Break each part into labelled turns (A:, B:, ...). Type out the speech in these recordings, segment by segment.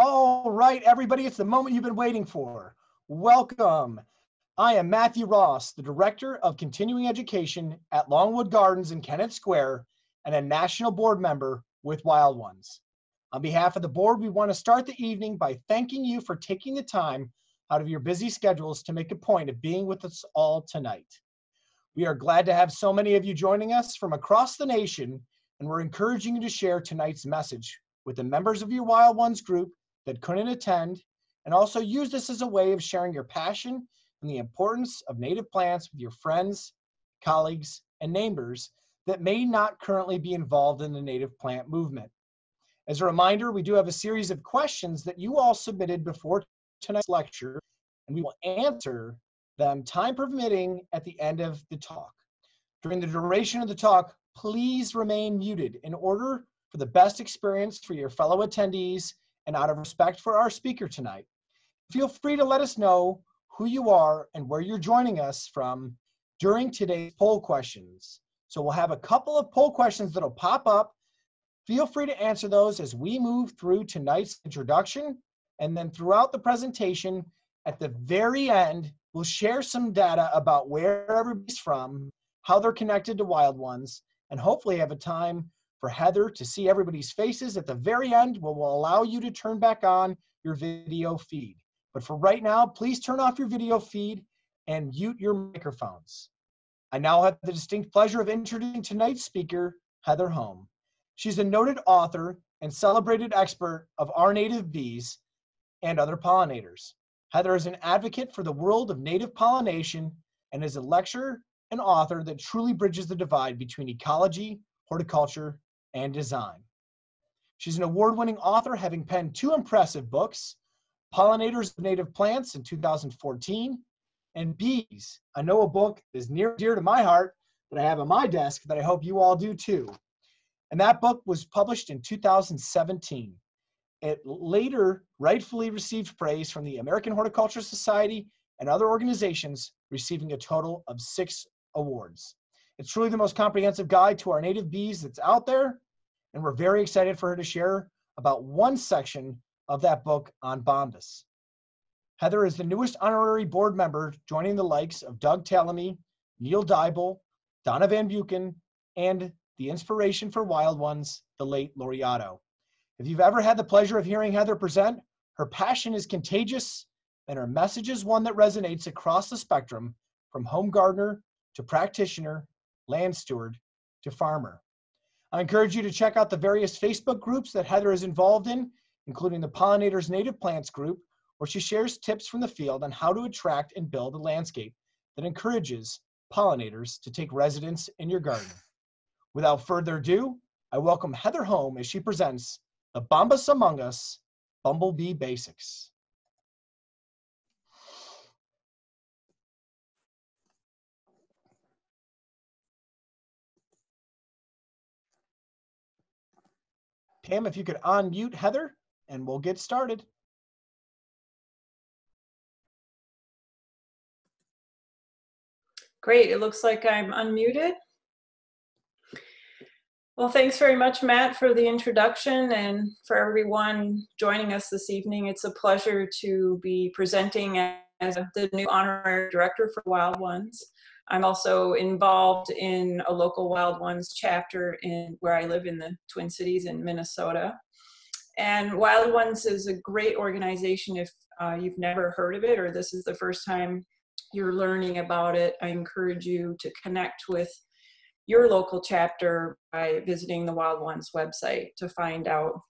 A: All right, everybody, it's the moment you've been waiting for. Welcome. I am Matthew Ross, the Director of Continuing Education at Longwood Gardens in Kennett Square and a National Board Member with Wild Ones. On behalf of the board, we want to start the evening by thanking you for taking the time out of your busy schedules to make a point of being with us all tonight. We are glad to have so many of you joining us from across the nation, and we're encouraging you to share tonight's message with the members of your Wild Ones group that couldn't attend, and also use this as a way of sharing your passion and the importance of native plants with your friends, colleagues, and neighbors that may not currently be involved in the native plant movement. As a reminder, we do have a series of questions that you all submitted before tonight's lecture, and we will answer them time permitting at the end of the talk. During the duration of the talk, please remain muted in order for the best experience for your fellow attendees and out of respect for our speaker tonight. Feel free to let us know who you are and where you're joining us from during today's poll questions. So we'll have a couple of poll questions that'll pop up. Feel free to answer those as we move through tonight's introduction. And then throughout the presentation, at the very end, we'll share some data about where everybody's from, how they're connected to wild ones, and hopefully have a time for Heather to see everybody's faces at the very end, we will allow you to turn back on your video feed. But for right now, please turn off your video feed and mute your microphones. I now have the distinct pleasure of introducing tonight's speaker, Heather Holm. She's a noted author and celebrated expert of our native bees and other pollinators. Heather is an advocate for the world of native pollination and is a lecturer and author that truly bridges the divide between ecology, horticulture, and design. She's an award winning author, having penned two impressive books Pollinators of Native Plants in 2014, and Bees, I know a book is near dear to my heart that I have on my desk that I hope you all do too. And that book was published in 2017. It later rightfully received praise from the American Horticultural Society and other organizations, receiving a total of six awards. It's truly the most comprehensive guide to our native bees that's out there, and we're very excited for her to share about one section of that book on Bombus. Heather is the newest honorary board member, joining the likes of Doug Tallamy, Neil Diboll, Donna VanBuecken, and the inspiration for Wild Ones, the late Lorrie Otto. If you've ever had the pleasure of hearing Heather present, her passion is contagious and her message is one that resonates across the spectrum from home gardener to practitioner land steward to farmer. I encourage you to check out the various Facebook groups that Heather is involved in, including the Pollinators Native Plants group, where she shares tips from the field on how to attract and build a landscape that encourages pollinators to take residence in your garden. Without further ado, I welcome Heather Holm as she presents the Bombus Among Us Bumblebee Basics. Pam, if you could unmute Heather, and we'll get started.
B: Great, it looks like I'm unmuted. Well, thanks very much, Matt, for the introduction and for everyone joining us this evening. It's a pleasure to be presenting as the new honorary director for Wild Ones. I'm also involved in a local Wild Ones chapter in where I live in the Twin Cities in Minnesota. And Wild Ones is a great organization if uh, you've never heard of it or this is the first time you're learning about it. I encourage you to connect with your local chapter by visiting the Wild Ones website to find out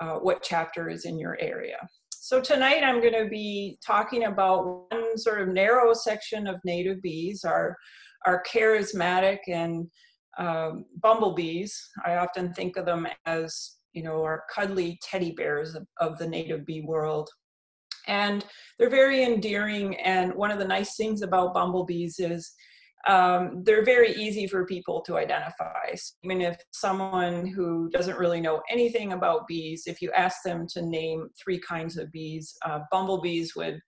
B: uh, what chapter is in your area. So tonight I'm going to be talking about one sort of narrow section of native bees, our, our charismatic and um, bumblebees. I often think of them as, you know, our cuddly teddy bears of, of the native bee world. And they're very endearing. And one of the nice things about bumblebees is um, they're very easy for people to identify. So even if someone who doesn't really know anything about bees, if you ask them to name three kinds of bees, uh, bumblebees would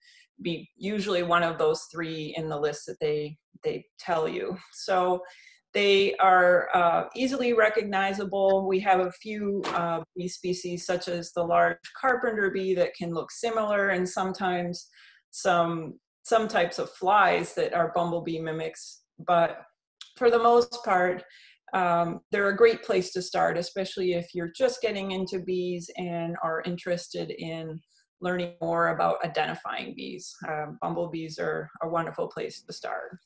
B: be usually one of those three in the list that they they tell you. So They are uh, easily recognizable. We have a few uh, bee species, such as the large carpenter bee, that can look similar, and sometimes some some types of flies that are bumblebee mimics. But for the most part, um, they're a great place to start, especially if you're just getting into bees and are interested in learning more about identifying bees. Um, bumblebees are a wonderful place to start.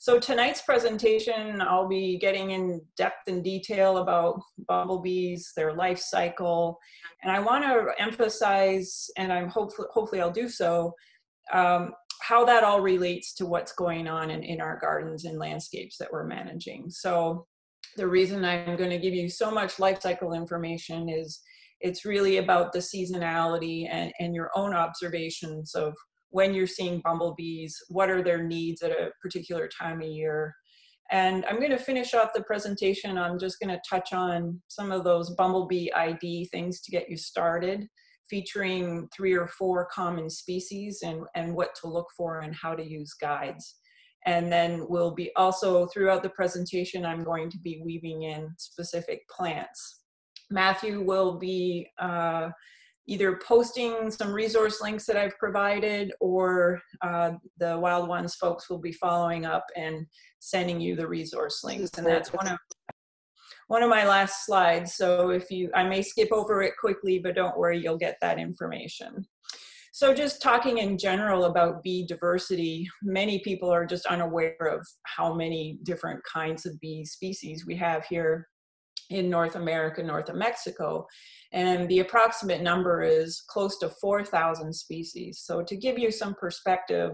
B: So tonight's presentation, I'll be getting in depth and detail about bumblebees, their life cycle, and I want to emphasize, and I'm hopefully, hopefully I'll do so, um, how that all relates to what's going on in, in our gardens and landscapes that we're managing. So the reason I'm going to give you so much life cycle information is it's really about the seasonality and, and your own observations of when you're seeing bumblebees, what are their needs at a particular time of year. And I'm going to finish off the presentation. I'm just going to touch on some of those bumblebee ID things to get you started, featuring three or four common species and, and what to look for and how to use guides. And then we'll be also throughout the presentation, I'm going to be weaving in specific plants. Matthew will be uh, either posting some resource links that I've provided or uh, the Wild Ones folks will be following up and sending you the resource links. And that's one of one of my last slides. So if you, I may skip over it quickly, but don't worry, you'll get that information. So just talking in general about bee diversity, many people are just unaware of how many different kinds of bee species we have here in North America, north of Mexico. And the approximate number is close to 4,000 species. So to give you some perspective,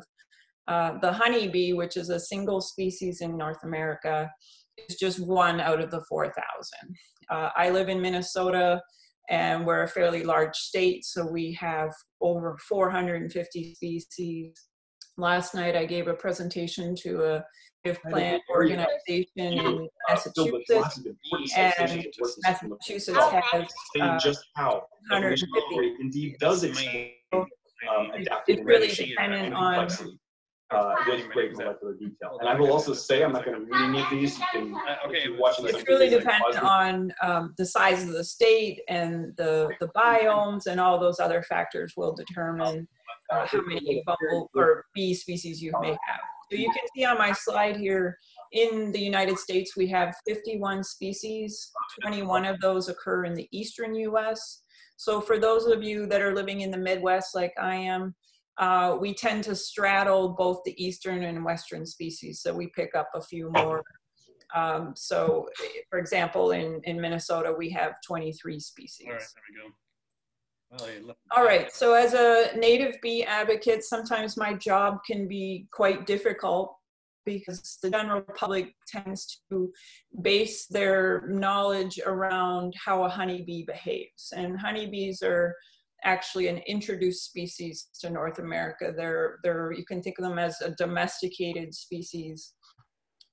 B: uh, the honeybee, which is a single species in North America, is just one out of the 4,000. Uh, I live in Minnesota and we're a fairly large state, so we have over 450 species. Last night I gave a presentation to a plant organization in Massachusetts, and Massachusetts has uh,
C: just how
B: 150.
C: indeed does explain um,
B: It's really dependent on
C: uh, with great molecular detail. And I will also say, I'm not going to read any of these. You can
D: Uh, okay,
C: if watching this
B: It's really
C: TV, like,
B: on um, the size of the state and the, the biomes and all those other factors will determine uh, how many bumble or bee species you may have. So you can see on my slide here, in the United States, we have 51 species. 21 of those occur in the eastern US. So for those of you that are living in the Midwest like I am, uh, we tend to straddle both the eastern and western species. So we pick up a few more. Um, so for example, in, in Minnesota, we have 23 species.
D: All right, there we go. Well,
B: All right, so as a native bee advocate, sometimes my job can be quite difficult because the general public tends to base their knowledge around how a honeybee behaves. And honeybees are actually an introduced species to North America. They're, they're, you can think of them as a domesticated species.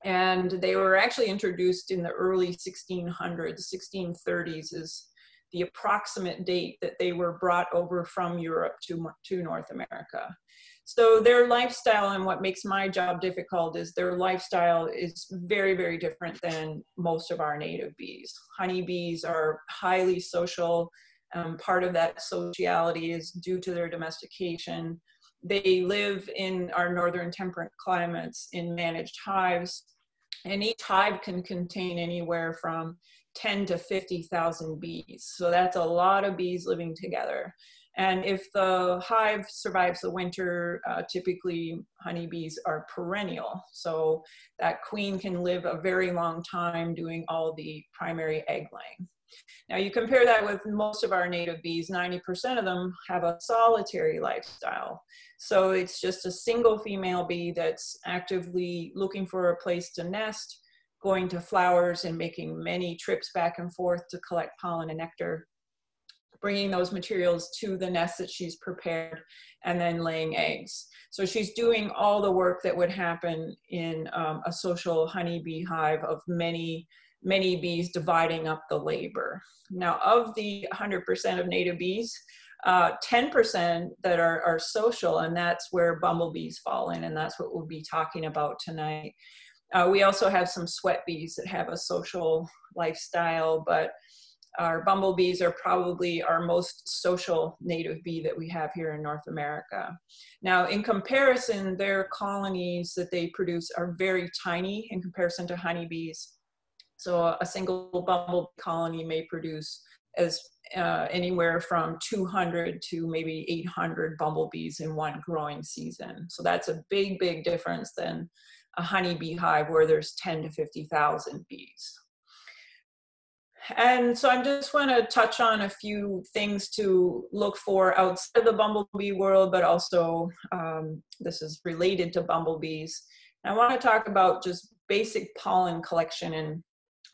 B: And they were actually introduced in the early 1600s, 1630s is the approximate date that they were brought over from Europe to, to North America. So their lifestyle and what makes my job difficult is their lifestyle is very, very different than most of our native bees. Honeybees are highly social. Um, part of that sociality is due to their domestication. They live in our northern temperate climates in managed hives, and each hive can contain anywhere from 10 to 50,000 bees. So that's a lot of bees living together. And if the hive survives the winter, uh, typically honeybees are perennial. So that queen can live a very long time doing all the primary egg laying. Now you compare that with most of our native bees, 90% of them have a solitary lifestyle. So it's just a single female bee that's actively looking for a place to nest, going to flowers and making many trips back and forth to collect pollen and nectar bringing those materials to the nest that she's prepared and then laying eggs. So she's doing all the work that would happen in um, a social honeybee hive of many, many bees dividing up the labor. Now of the 100% of native bees, 10% uh, that are, are social and that's where bumblebees fall in and that's what we'll be talking about tonight. Uh, we also have some sweat bees that have a social lifestyle, but our bumblebees are probably our most social native bee that we have here in North America. Now, in comparison, their colonies that they produce are very tiny in comparison to honeybees. So a single bumblebee colony may produce as uh, anywhere from 200 to maybe 800 bumblebees in one growing season. So that's a big, big difference than a honeybee hive where there's 10 to 50,000 bees. And so I just want to touch on a few things to look for outside of the bumblebee world, but also um, this is related to bumblebees. And I want to talk about just basic pollen collection and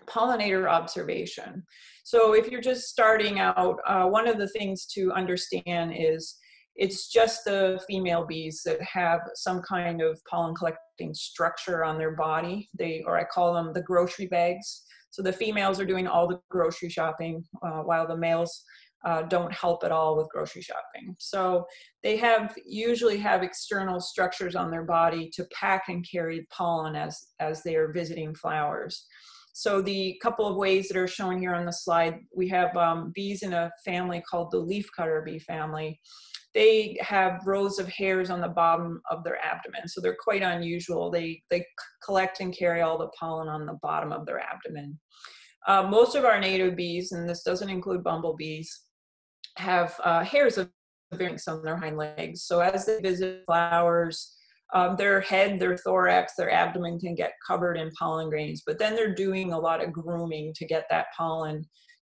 B: pollinator observation. So if you're just starting out, uh, one of the things to understand is it's just the female bees that have some kind of pollen collecting structure on their body. They, or I call them the grocery bags. So the females are doing all the grocery shopping uh, while the males uh, don't help at all with grocery shopping. So they have usually have external structures on their body to pack and carry pollen as, as they are visiting flowers. So the couple of ways that are shown here on the slide, we have um, bees in a family called the leafcutter bee family. They have rows of hairs on the bottom of their abdomen, so they're quite unusual. They, they collect and carry all the pollen on the bottom of their abdomen. Uh, most of our native bees, and this doesn't include bumblebees, have uh, hairs of variants on their hind legs. So as they visit flowers, um, their head, their thorax, their abdomen can get covered in pollen grains, but then they're doing a lot of grooming to get that pollen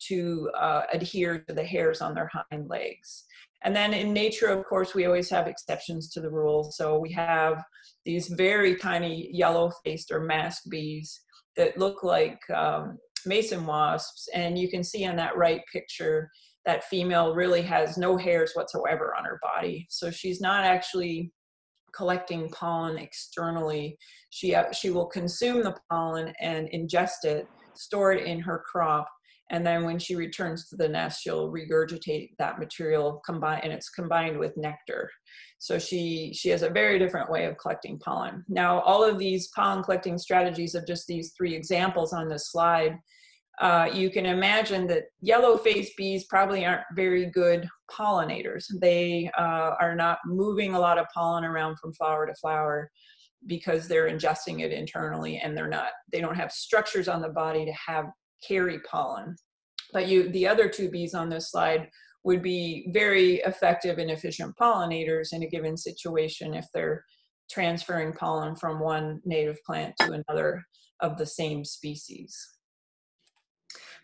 B: to uh, adhere to the hairs on their hind legs. And then in nature, of course, we always have exceptions to the rule. So we have these very tiny yellow-faced or masked bees that look like um, mason wasps. And you can see on that right picture, that female really has no hairs whatsoever on her body. So she's not actually collecting pollen externally. She, uh, she will consume the pollen and ingest it, store it in her crop, and then when she returns to the nest, she'll regurgitate that material combined, and it's combined with nectar. So she, she has a very different way of collecting pollen. Now, all of these pollen collecting strategies of just these three examples on this slide uh, you can imagine that yellow-faced bees probably aren't very good pollinators. They uh, are not moving a lot of pollen around from flower to flower because they're ingesting it internally and they're not, they don't have structures on the body to have carry pollen. But you, the other two bees on this slide would be very effective and efficient pollinators in a given situation if they're transferring pollen from one native plant to another of the same species.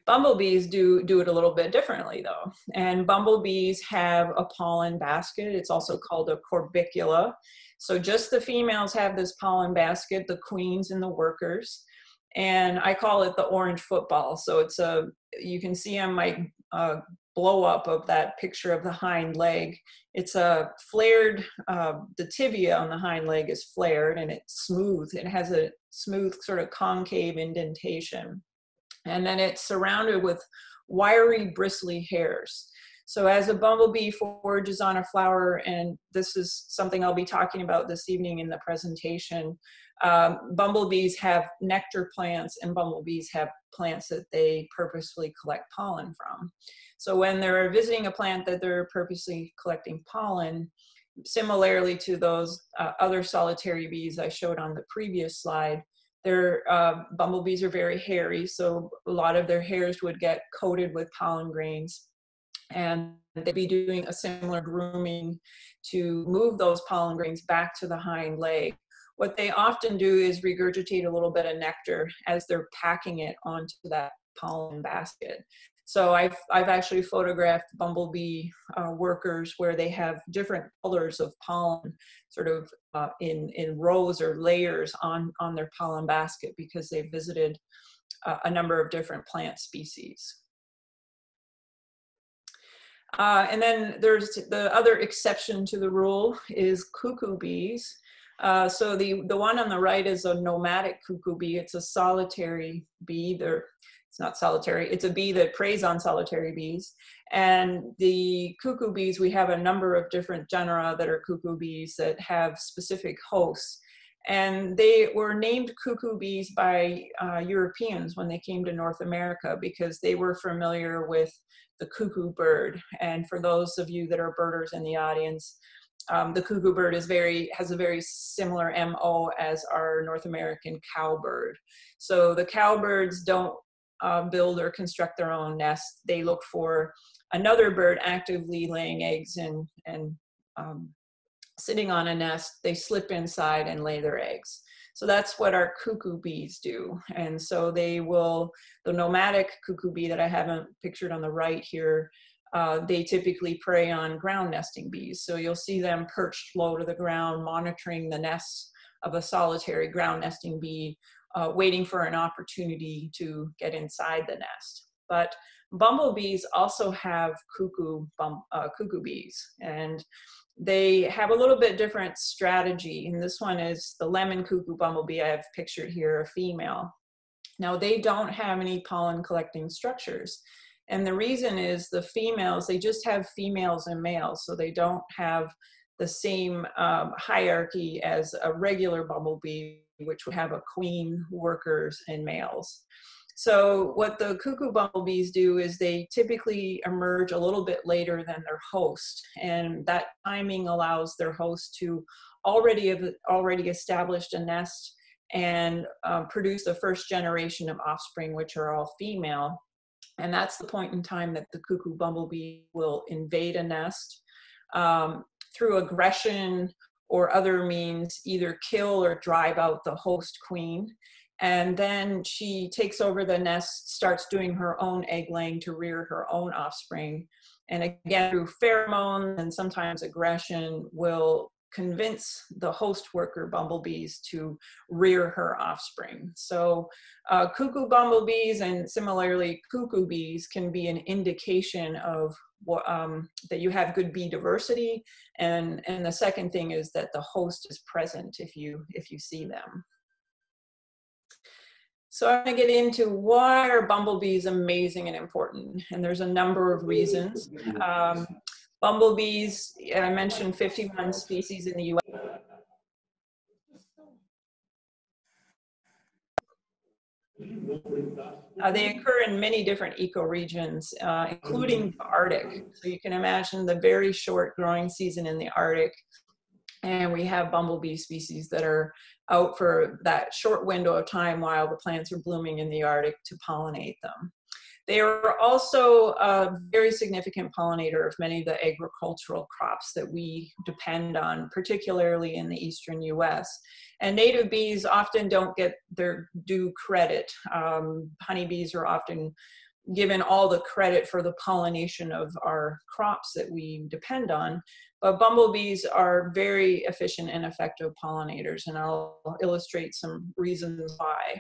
B: Bumblebees do, do it a little bit differently though. And bumblebees have a pollen basket. It's also called a corbicula. So just the females have this pollen basket, the queens and the workers. And I call it the orange football. So it's a, you can see on my uh, blow up of that picture of the hind leg. It's a flared, uh, the tibia on the hind leg is flared and it's smooth. It has a smooth sort of concave indentation and then it's surrounded with wiry bristly hairs. So as a bumblebee forages on a flower, and this is something I'll be talking about this evening in the presentation, um, bumblebees have nectar plants and bumblebees have plants that they purposefully collect pollen from. So when they're visiting a plant that they're purposely collecting pollen, similarly to those uh, other solitary bees I showed on the previous slide, their uh, bumblebees are very hairy, so a lot of their hairs would get coated with pollen grains. And they'd be doing a similar grooming to move those pollen grains back to the hind leg. What they often do is regurgitate a little bit of nectar as they're packing it onto that pollen basket. So I've, I've actually photographed bumblebee uh, workers where they have different colors of pollen sort of uh, in, in rows or layers on, on their pollen basket because they've visited uh, a number of different plant species. Uh, and then there's the other exception to the rule is cuckoo bees. Uh, so the, the one on the right is a nomadic cuckoo bee. It's a solitary bee. They're it's not solitary, it's a bee that preys on solitary bees. And the cuckoo bees, we have a number of different genera that are cuckoo bees that have specific hosts. And they were named cuckoo bees by uh, Europeans when they came to North America because they were familiar with the cuckoo bird. And for those of you that are birders in the audience, um, the cuckoo bird is very has a very similar mo as our north american cowbird so the cowbirds don't uh, build or construct their own nest. They look for another bird actively laying eggs and and um, sitting on a nest. They slip inside and lay their eggs. So that's what our cuckoo bees do. And so they will the nomadic cuckoo bee that i haven't pictured on the right here uh, they typically prey on ground nesting bees. So you'll see them perched low to the ground, monitoring the nests of a solitary ground nesting bee, uh, waiting for an opportunity to get inside the nest. But bumblebees also have cuckoo, bum, uh, cuckoo bees, and they have a little bit different strategy. And this one is the lemon cuckoo bumblebee I have pictured here, a female. Now they don't have any pollen collecting structures. And the reason is the females, they just have females and males, so they don't have the same um, hierarchy as a regular bumblebee, which would have a queen, workers, and males. So what the cuckoo bumblebees do is they typically emerge a little bit later than their host, and that timing allows their host to already have already established a nest and um, produce the first generation of offspring, which are all female. And that's the point in time that the cuckoo bumblebee will invade a nest um, through aggression or other means, either kill or drive out the host queen. And then she takes over the nest, starts doing her own egg laying to rear her own offspring. And again, through pheromones and sometimes aggression, will convince the host worker bumblebees to rear her offspring. So uh, cuckoo bumblebees and similarly cuckoo bees can be an indication of um, that you have good bee diversity. And, and the second thing is that the host is present if you, if you see them. So I'm going to get into why are bumblebees amazing and important, and there's a number of reasons. Um, Bumblebees, I mentioned 51 species in the US. Uh, they occur in many different ecoregions, uh, including the Arctic. So you can imagine the very short growing season in the Arctic. And we have bumblebee species that are out for that short window of time while the plants are blooming in the Arctic to pollinate them. They are also a very significant pollinator of many of the agricultural crops that we depend on, particularly in the eastern US. And native bees often don't get their due credit. Um, honeybees are often given all the credit for the pollination of our crops that we depend on. But bumblebees are very efficient and effective pollinators, and I'll illustrate some reasons why.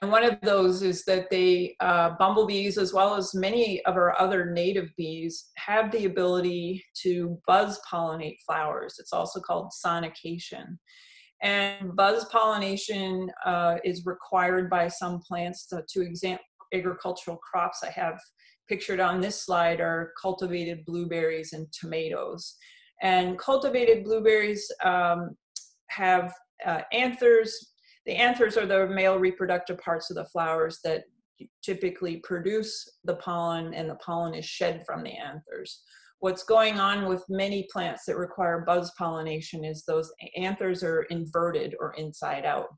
B: And one of those is that they, uh, bumblebees, as well as many of our other native bees, have the ability to buzz pollinate flowers. It's also called sonication. And buzz pollination uh, is required by some plants to, to example agricultural crops I have pictured on this slide are cultivated blueberries and tomatoes. And cultivated blueberries um, have uh, anthers the anthers are the male reproductive parts of the flowers that typically produce the pollen and the pollen is shed from the anthers. What's going on with many plants that require buzz pollination is those anthers are inverted or inside out.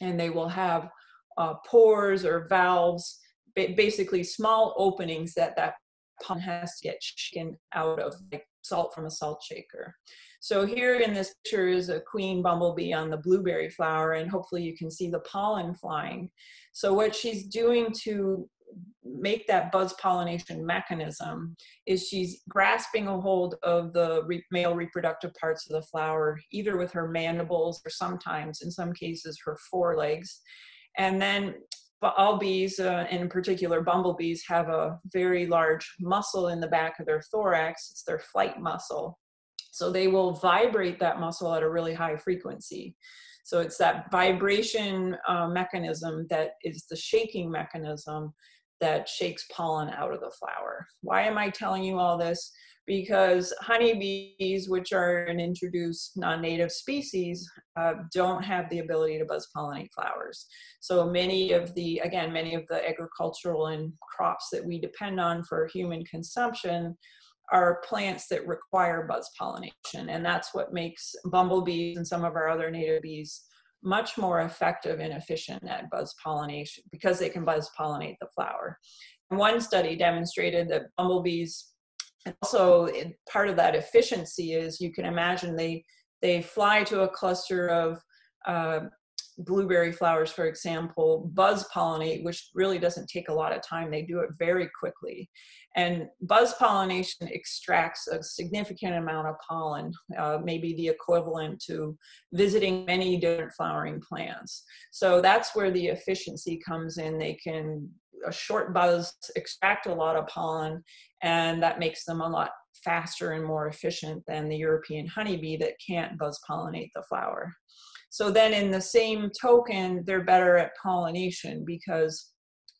B: And they will have uh, pores or valves, basically small openings that that pollen has to get shaken out of, like salt from a salt shaker. So here in this picture is a queen bumblebee on the blueberry flower and hopefully you can see the pollen flying. So what she's doing to make that buzz pollination mechanism is she's grasping a hold of the re male reproductive parts of the flower, either with her mandibles or sometimes, in some cases, her forelegs. And then all bees, uh, in particular bumblebees, have a very large muscle in the back of their thorax. It's their flight muscle. So they will vibrate that muscle at a really high frequency. So it's that vibration uh, mechanism that is the shaking mechanism that shakes pollen out of the flower. Why am I telling you all this? because honeybees, which are an introduced non-native species, uh, don't have the ability to buzz pollinate flowers. So many of the, again, many of the agricultural and crops that we depend on for human consumption are plants that require buzz pollination. And that's what makes bumblebees and some of our other native bees much more effective and efficient at buzz pollination because they can buzz pollinate the flower. And one study demonstrated that bumblebees also part of that efficiency is you can imagine they they fly to a cluster of uh, blueberry flowers, for example, buzz pollinate, which really doesn't take a lot of time. They do it very quickly. And buzz pollination extracts a significant amount of pollen, uh, maybe the equivalent to visiting many different flowering plants. So that's where the efficiency comes in. They can a short buzz extract a lot of pollen and that makes them a lot faster and more efficient than the European honeybee that can't buzz pollinate the flower. So then in the same token, they're better at pollination because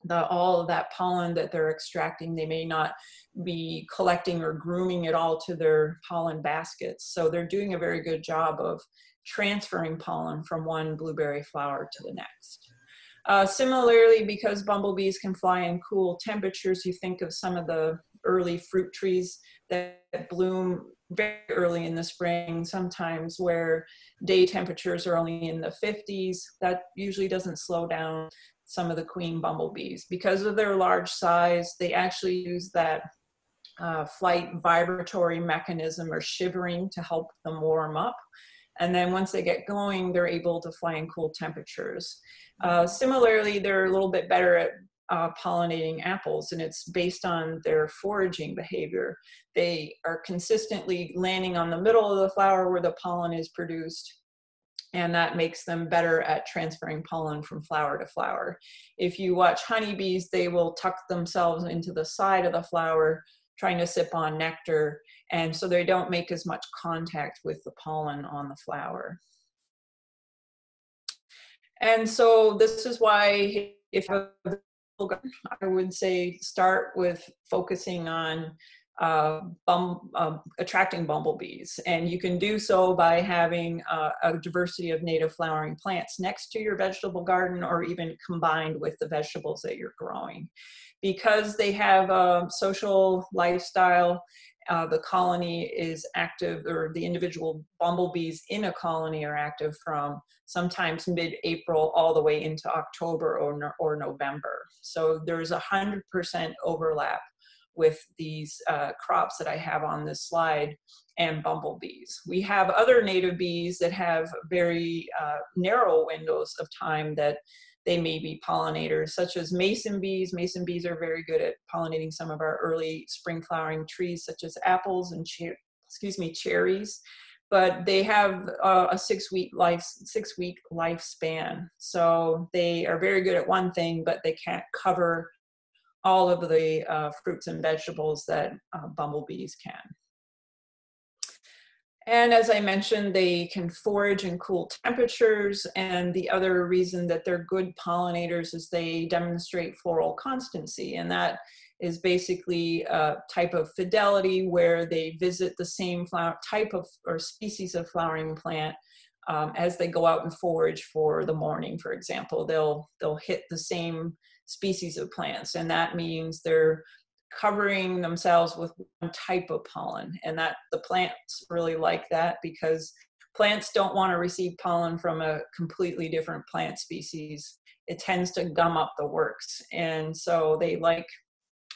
B: the, all of that pollen that they're extracting, they may not be collecting or grooming it all to their pollen baskets. So they're doing a very good job of transferring pollen from one blueberry flower to the next. Uh, similarly, because bumblebees can fly in cool temperatures, you think of some of the early fruit trees that bloom very early in the spring, sometimes where day temperatures are only in the 50s. That usually doesn't slow down some of the queen bumblebees. Because of their large size, they actually use that uh, flight vibratory mechanism or shivering to help them warm up. And then once they get going, they're able to fly in cool temperatures. Uh, similarly, they're a little bit better at uh, pollinating apples, and it's based on their foraging behavior. They are consistently landing on the middle of the flower where the pollen is produced, and that makes them better at transferring pollen from flower to flower. If you watch honeybees, they will tuck themselves into the side of the flower trying to sip on nectar, and so they don't make as much contact with the pollen on the flower. And so this is why if I would say start with focusing on uh, bum, uh, attracting bumblebees. And you can do so by having uh, a diversity of native flowering plants next to your vegetable garden or even combined with the vegetables that you're growing. Because they have a social lifestyle, uh, the colony is active, or the individual bumblebees in a colony are active from sometimes mid-April all the way into October or, or November. So there's a 100% overlap with these uh, crops that I have on this slide and bumblebees. We have other native bees that have very uh, narrow windows of time that they may be pollinators, such as mason bees. Mason bees are very good at pollinating some of our early spring flowering trees, such as apples and excuse me cherries. But they have uh, a six-week life six week lifespan, so they are very good at one thing, but they can't cover all of the uh, fruits and vegetables that uh, bumblebees can. And as I mentioned, they can forage in cool temperatures. And the other reason that they're good pollinators is they demonstrate floral constancy. And that is basically a type of fidelity where they visit the same flower type of or species of flowering plant um, as they go out and forage for the morning, for example. They'll, they'll hit the same species of plants. And that means they're covering themselves with one type of pollen and that the plants really like that because plants don't want to receive pollen from a completely different plant species. It tends to gum up the works and so they like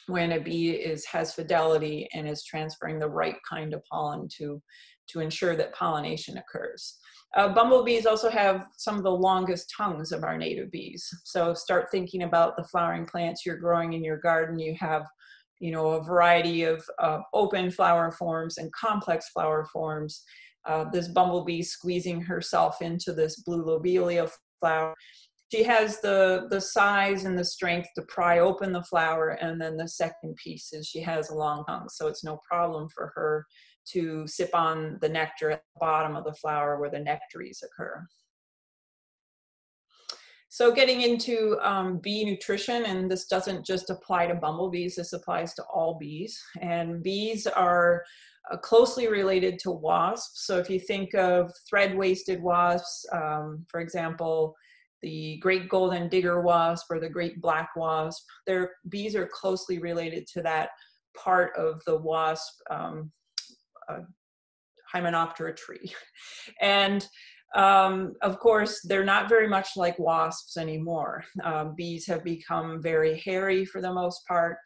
B: when a bee is has fidelity and is transferring the right kind of pollen to to ensure that pollination occurs. Uh, bumblebees also have some of the longest tongues of our native bees. So start thinking about the flowering plants you're growing in your garden. You have you know, a variety of uh, open flower forms and complex flower forms. Uh, this bumblebee squeezing herself into this blue lobelia flower. She has the, the size and the strength to pry open the flower, and then the second piece is she has a long tongue, so it's no problem for her to sip on the nectar at the bottom of the flower where the nectaries occur. So getting into um, bee nutrition, and this doesn't just apply to bumblebees, this applies to all bees. And bees are uh, closely related to wasps. So if you think of thread-waisted wasps, um, for example, the great golden digger wasp or the great black wasp, their bees are closely related to that part of the wasp um, uh, Hymenoptera tree. And um, of course, they're not very much like wasps anymore. Um, bees have become very hairy for the most part.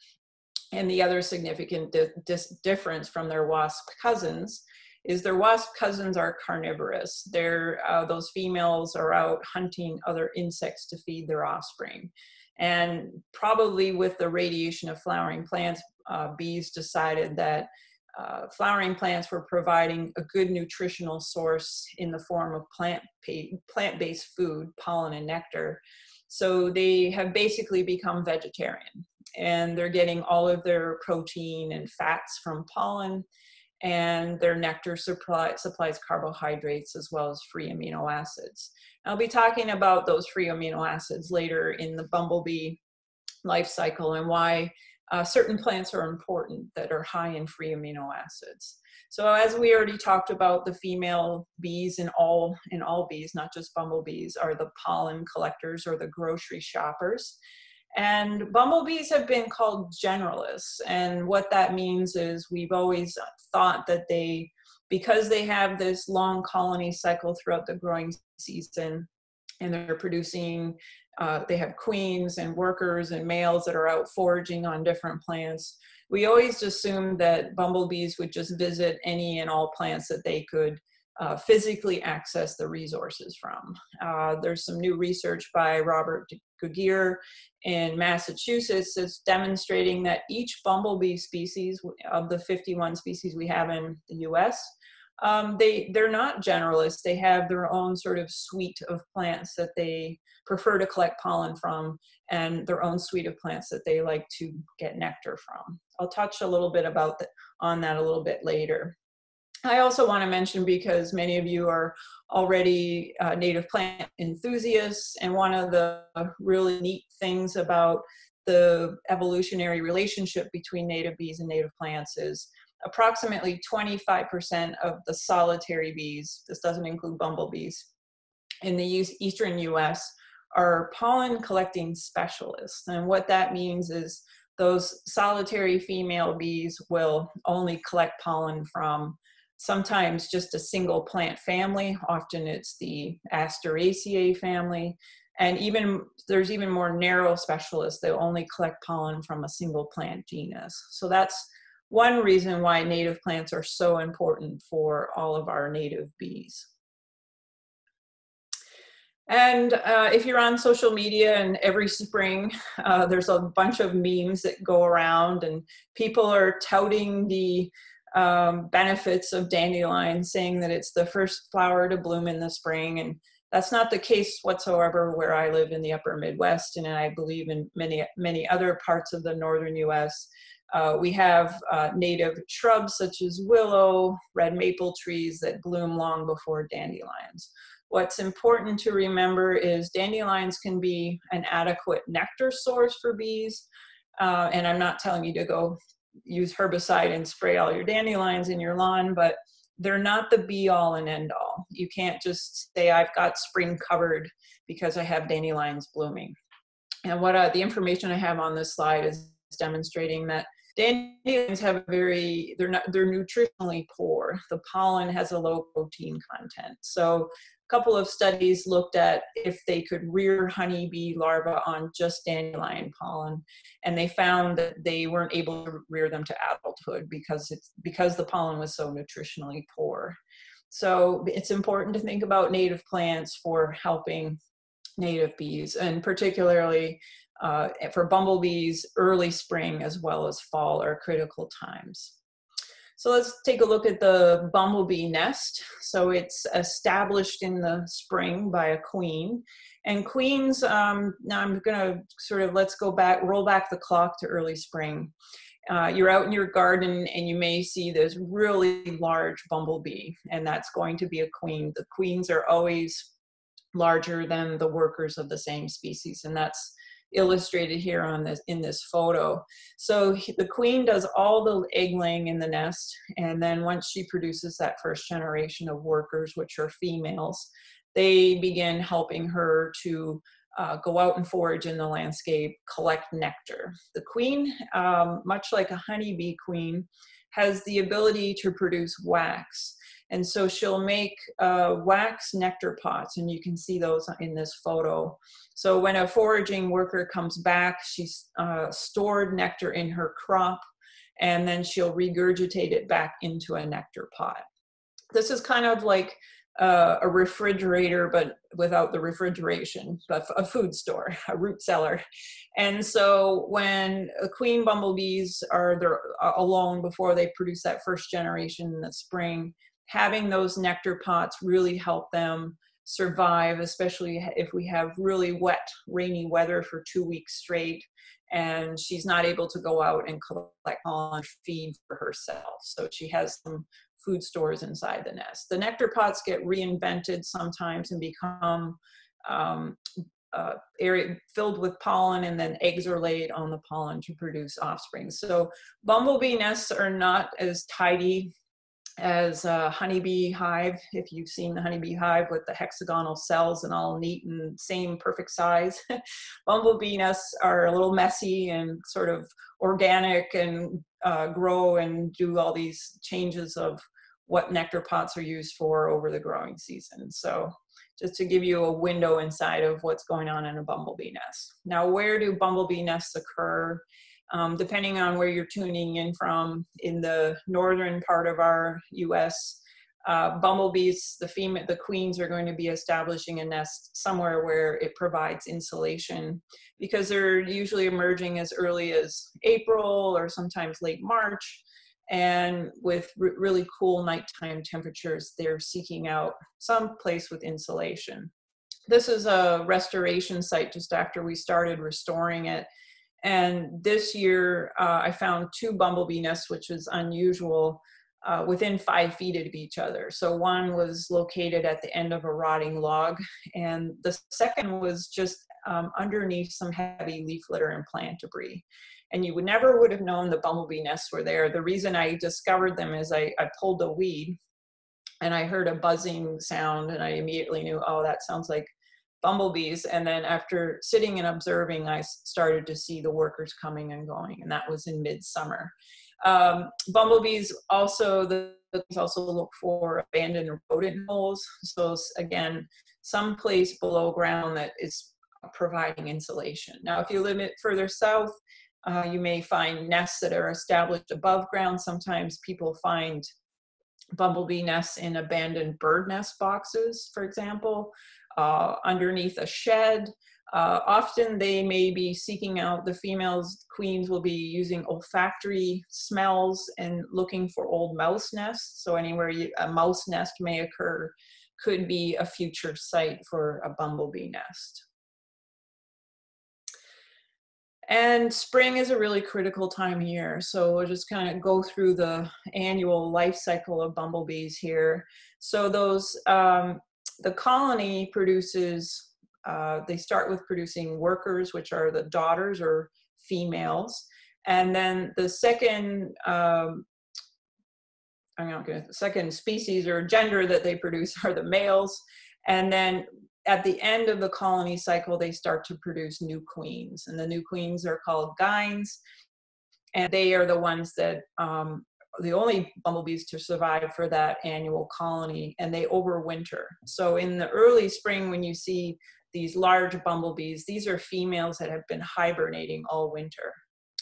B: And the other significant di difference from their wasp cousins is their wasp cousins are carnivorous. They're, uh, those females are out hunting other insects to feed their offspring. And probably with the radiation of flowering plants, uh, bees decided that uh, flowering plants were providing a good nutritional source in the form of plant plant-based food, pollen and nectar. So they have basically become vegetarian and they're getting all of their protein and fats from pollen and their nectar supply, supplies carbohydrates as well as free amino acids. I'll be talking about those free amino acids later in the bumblebee life cycle and why uh, certain plants are important that are high in free amino acids. So as we already talked about, the female bees in all, in all bees, not just bumblebees, are the pollen collectors or the grocery shoppers. And bumblebees have been called generalists. And what that means is we've always thought that they, because they have this long colony cycle throughout the growing season, and they're producing uh, they have queens and workers and males that are out foraging on different plants. We always assumed that bumblebees would just visit any and all plants that they could uh, physically access the resources from. Uh, there's some new research by Robert Gegear in Massachusetts that's demonstrating that each bumblebee species of the 51 species we have in the US um, they they're not generalists. They have their own sort of suite of plants that they prefer to collect pollen from, and their own suite of plants that they like to get nectar from. I'll touch a little bit about the, on that a little bit later. I also want to mention because many of you are already uh, native plant enthusiasts, and one of the really neat things about the evolutionary relationship between native bees and native plants is approximately 25% of the solitary bees, this doesn't include bumblebees, in the eastern US are pollen collecting specialists. And what that means is those solitary female bees will only collect pollen from sometimes just a single plant family. Often it's the Asteraceae family. And even there's even more narrow specialists that only collect pollen from a single plant genus. So that's one reason why native plants are so important for all of our native bees. And uh, if you're on social media and every spring, uh, there's a bunch of memes that go around and people are touting the um, benefits of dandelion, saying that it's the first flower to bloom in the spring. And that's not the case whatsoever where I live in the upper Midwest. And I believe in many, many other parts of the Northern US. Uh, we have uh, native shrubs such as willow, red maple trees that bloom long before dandelions. What's important to remember is dandelions can be an adequate nectar source for bees. Uh, and I'm not telling you to go use herbicide and spray all your dandelions in your lawn, but they're not the be all and end all. You can't just say, I've got spring covered because I have dandelions blooming. And what uh, the information I have on this slide is demonstrating that Dandelions have very, they're not, they're nutritionally poor. The pollen has a low protein content. So a couple of studies looked at if they could rear honeybee larvae on just dandelion pollen, and they found that they weren't able to rear them to adulthood because it's because the pollen was so nutritionally poor. So it's important to think about native plants for helping native bees, and particularly uh, for bumblebees, early spring as well as fall are critical times. So let's take a look at the bumblebee nest. So it's established in the spring by a queen. And queens, um, now I'm gonna sort of, let's go back, roll back the clock to early spring. Uh, you're out in your garden and you may see this really large bumblebee and that's going to be a queen. The queens are always larger than the workers of the same species. And that's illustrated here on this in this photo. So the queen does all the egg laying in the nest, and then once she produces that first generation of workers, which are females, they begin helping her to uh, go out and forage in the landscape, collect nectar. The queen, um, much like a honeybee queen, has the ability to produce wax. And so she'll make uh, wax nectar pots, and you can see those in this photo. So when a foraging worker comes back, she's uh, stored nectar in her crop, and then she'll regurgitate it back into a nectar pot. This is kind of like uh, a refrigerator, but without the refrigeration, but a food store, a root cellar. And so when queen bumblebees are there uh, alone before they produce that first generation in the spring, having those nectar pots really help them survive, especially if we have really wet, rainy weather for two weeks straight and she's not able to go out and collect on feed for herself. So she has some food stores inside the nest. The nectar pots get reinvented sometimes and become um, uh, area filled with pollen and then eggs are laid on the pollen to produce offspring. So bumblebee nests are not as tidy as a honeybee hive. If you've seen the honeybee hive with the hexagonal cells and all neat and same perfect size, bumblebee nests are a little messy and sort of organic and uh, grow and do all these changes of what nectar pots are used for over the growing season. So just to give you a window inside of what's going on in a bumblebee nest. Now, where do bumblebee nests occur? Um, depending on where you're tuning in from, in the northern part of our U.S., uh, bumblebees, the female, the queens are going to be establishing a nest somewhere where it provides insulation because they're usually emerging as early as April or sometimes late March. And with really cool nighttime temperatures, they're seeking out some place with insulation. This is a restoration site just after we started restoring it. And this year, uh, I found two bumblebee nests, which was unusual, uh, within five feet of each other. So one was located at the end of a rotting log, and the second was just um, underneath some heavy leaf litter and plant debris. And you would never would have known the bumblebee nests were there. The reason I discovered them is I, I pulled a weed and I heard a buzzing sound, and I immediately knew, oh, that sounds like bumblebees. And then after sitting and observing, I started to see the workers coming and going, and that was in midsummer. Um, bumblebees also the also look for abandoned rodent holes. So again, some place below ground that is providing insulation. Now, if you live further south, uh, you may find nests that are established above ground. Sometimes people find bumblebee nests in abandoned bird nest boxes, for example, uh, underneath a shed. Uh, often they may be seeking out, the females, queens will be using olfactory smells and looking for old mouse nests. So anywhere you, a mouse nest may occur could be a future site for a bumblebee nest. And spring is a really critical time here. So we'll just kind of go through the annual life cycle of bumblebees here. So those, um, the colony produces uh, they start with producing workers, which are the daughters or females. And then the second, um, I'm not going to, second species or gender that they produce are the males. And then at the end of the colony cycle, they start to produce new queens. And the new queens are called gynes. And they are the ones that um, the only bumblebees to survive for that annual colony and they overwinter. So in the early spring, when you see these large bumblebees, these are females that have been hibernating all winter.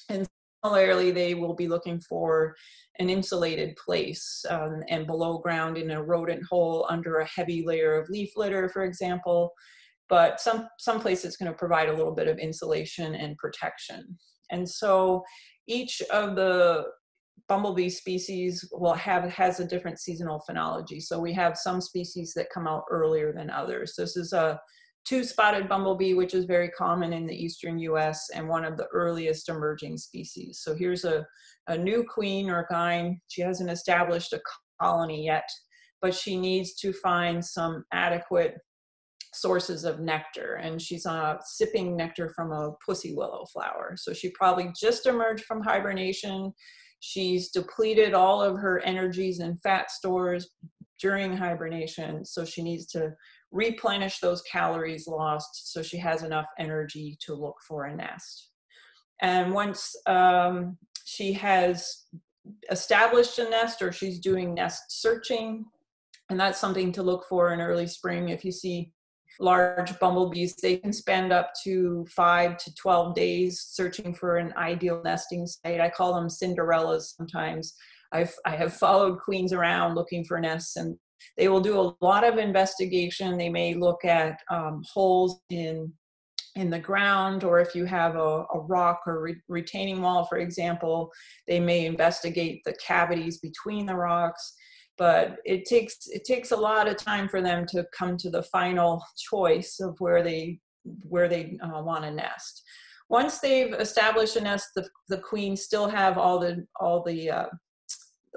B: And similarly, they will be looking for an insulated place um, and below ground in a rodent hole under a heavy layer of leaf litter, for example. But some, some place that's going to provide a little bit of insulation and protection. And so each of the bumblebee species will have has a different seasonal phenology. So we have some species that come out earlier than others. This is a two-spotted bumblebee, which is very common in the eastern US and one of the earliest emerging species. So here's a, a new queen or gyne. She hasn't established a colony yet, but she needs to find some adequate sources of nectar and she's uh, sipping nectar from a pussy willow flower. So she probably just emerged from hibernation. She's depleted all of her energies and fat stores during hibernation. So she needs to replenish those calories lost so she has enough energy to look for a nest. And once um, she has established a nest or she's doing nest searching, and that's something to look for in early spring. If you see large bumblebees, they can spend up to five to 12 days searching for an ideal nesting site. I call them Cinderellas sometimes. I've, I have followed queens around looking for nests and they will do a lot of investigation. They may look at um, holes in in the ground, or if you have a, a rock or re retaining wall, for example, they may investigate the cavities between the rocks. But it takes it takes a lot of time for them to come to the final choice of where they where they uh, want to nest. Once they've established a nest, the, the queens still have all the all the uh,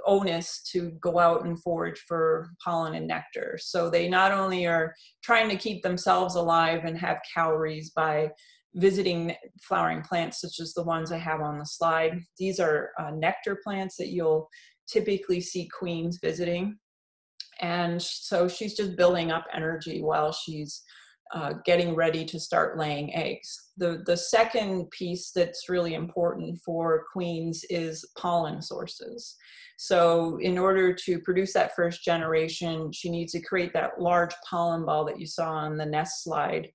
B: onus to go out and forage for pollen and nectar. So they not only are trying to keep themselves alive and have calories by visiting flowering plants such as the ones I have on the slide. These are uh, nectar plants that you'll typically see queens visiting. And so she's just building up energy while she's uh, getting ready to start laying eggs. The, the second piece that's really important for queens is pollen sources. So in order to produce that first generation, she needs to create that large pollen ball that you saw on the nest slide,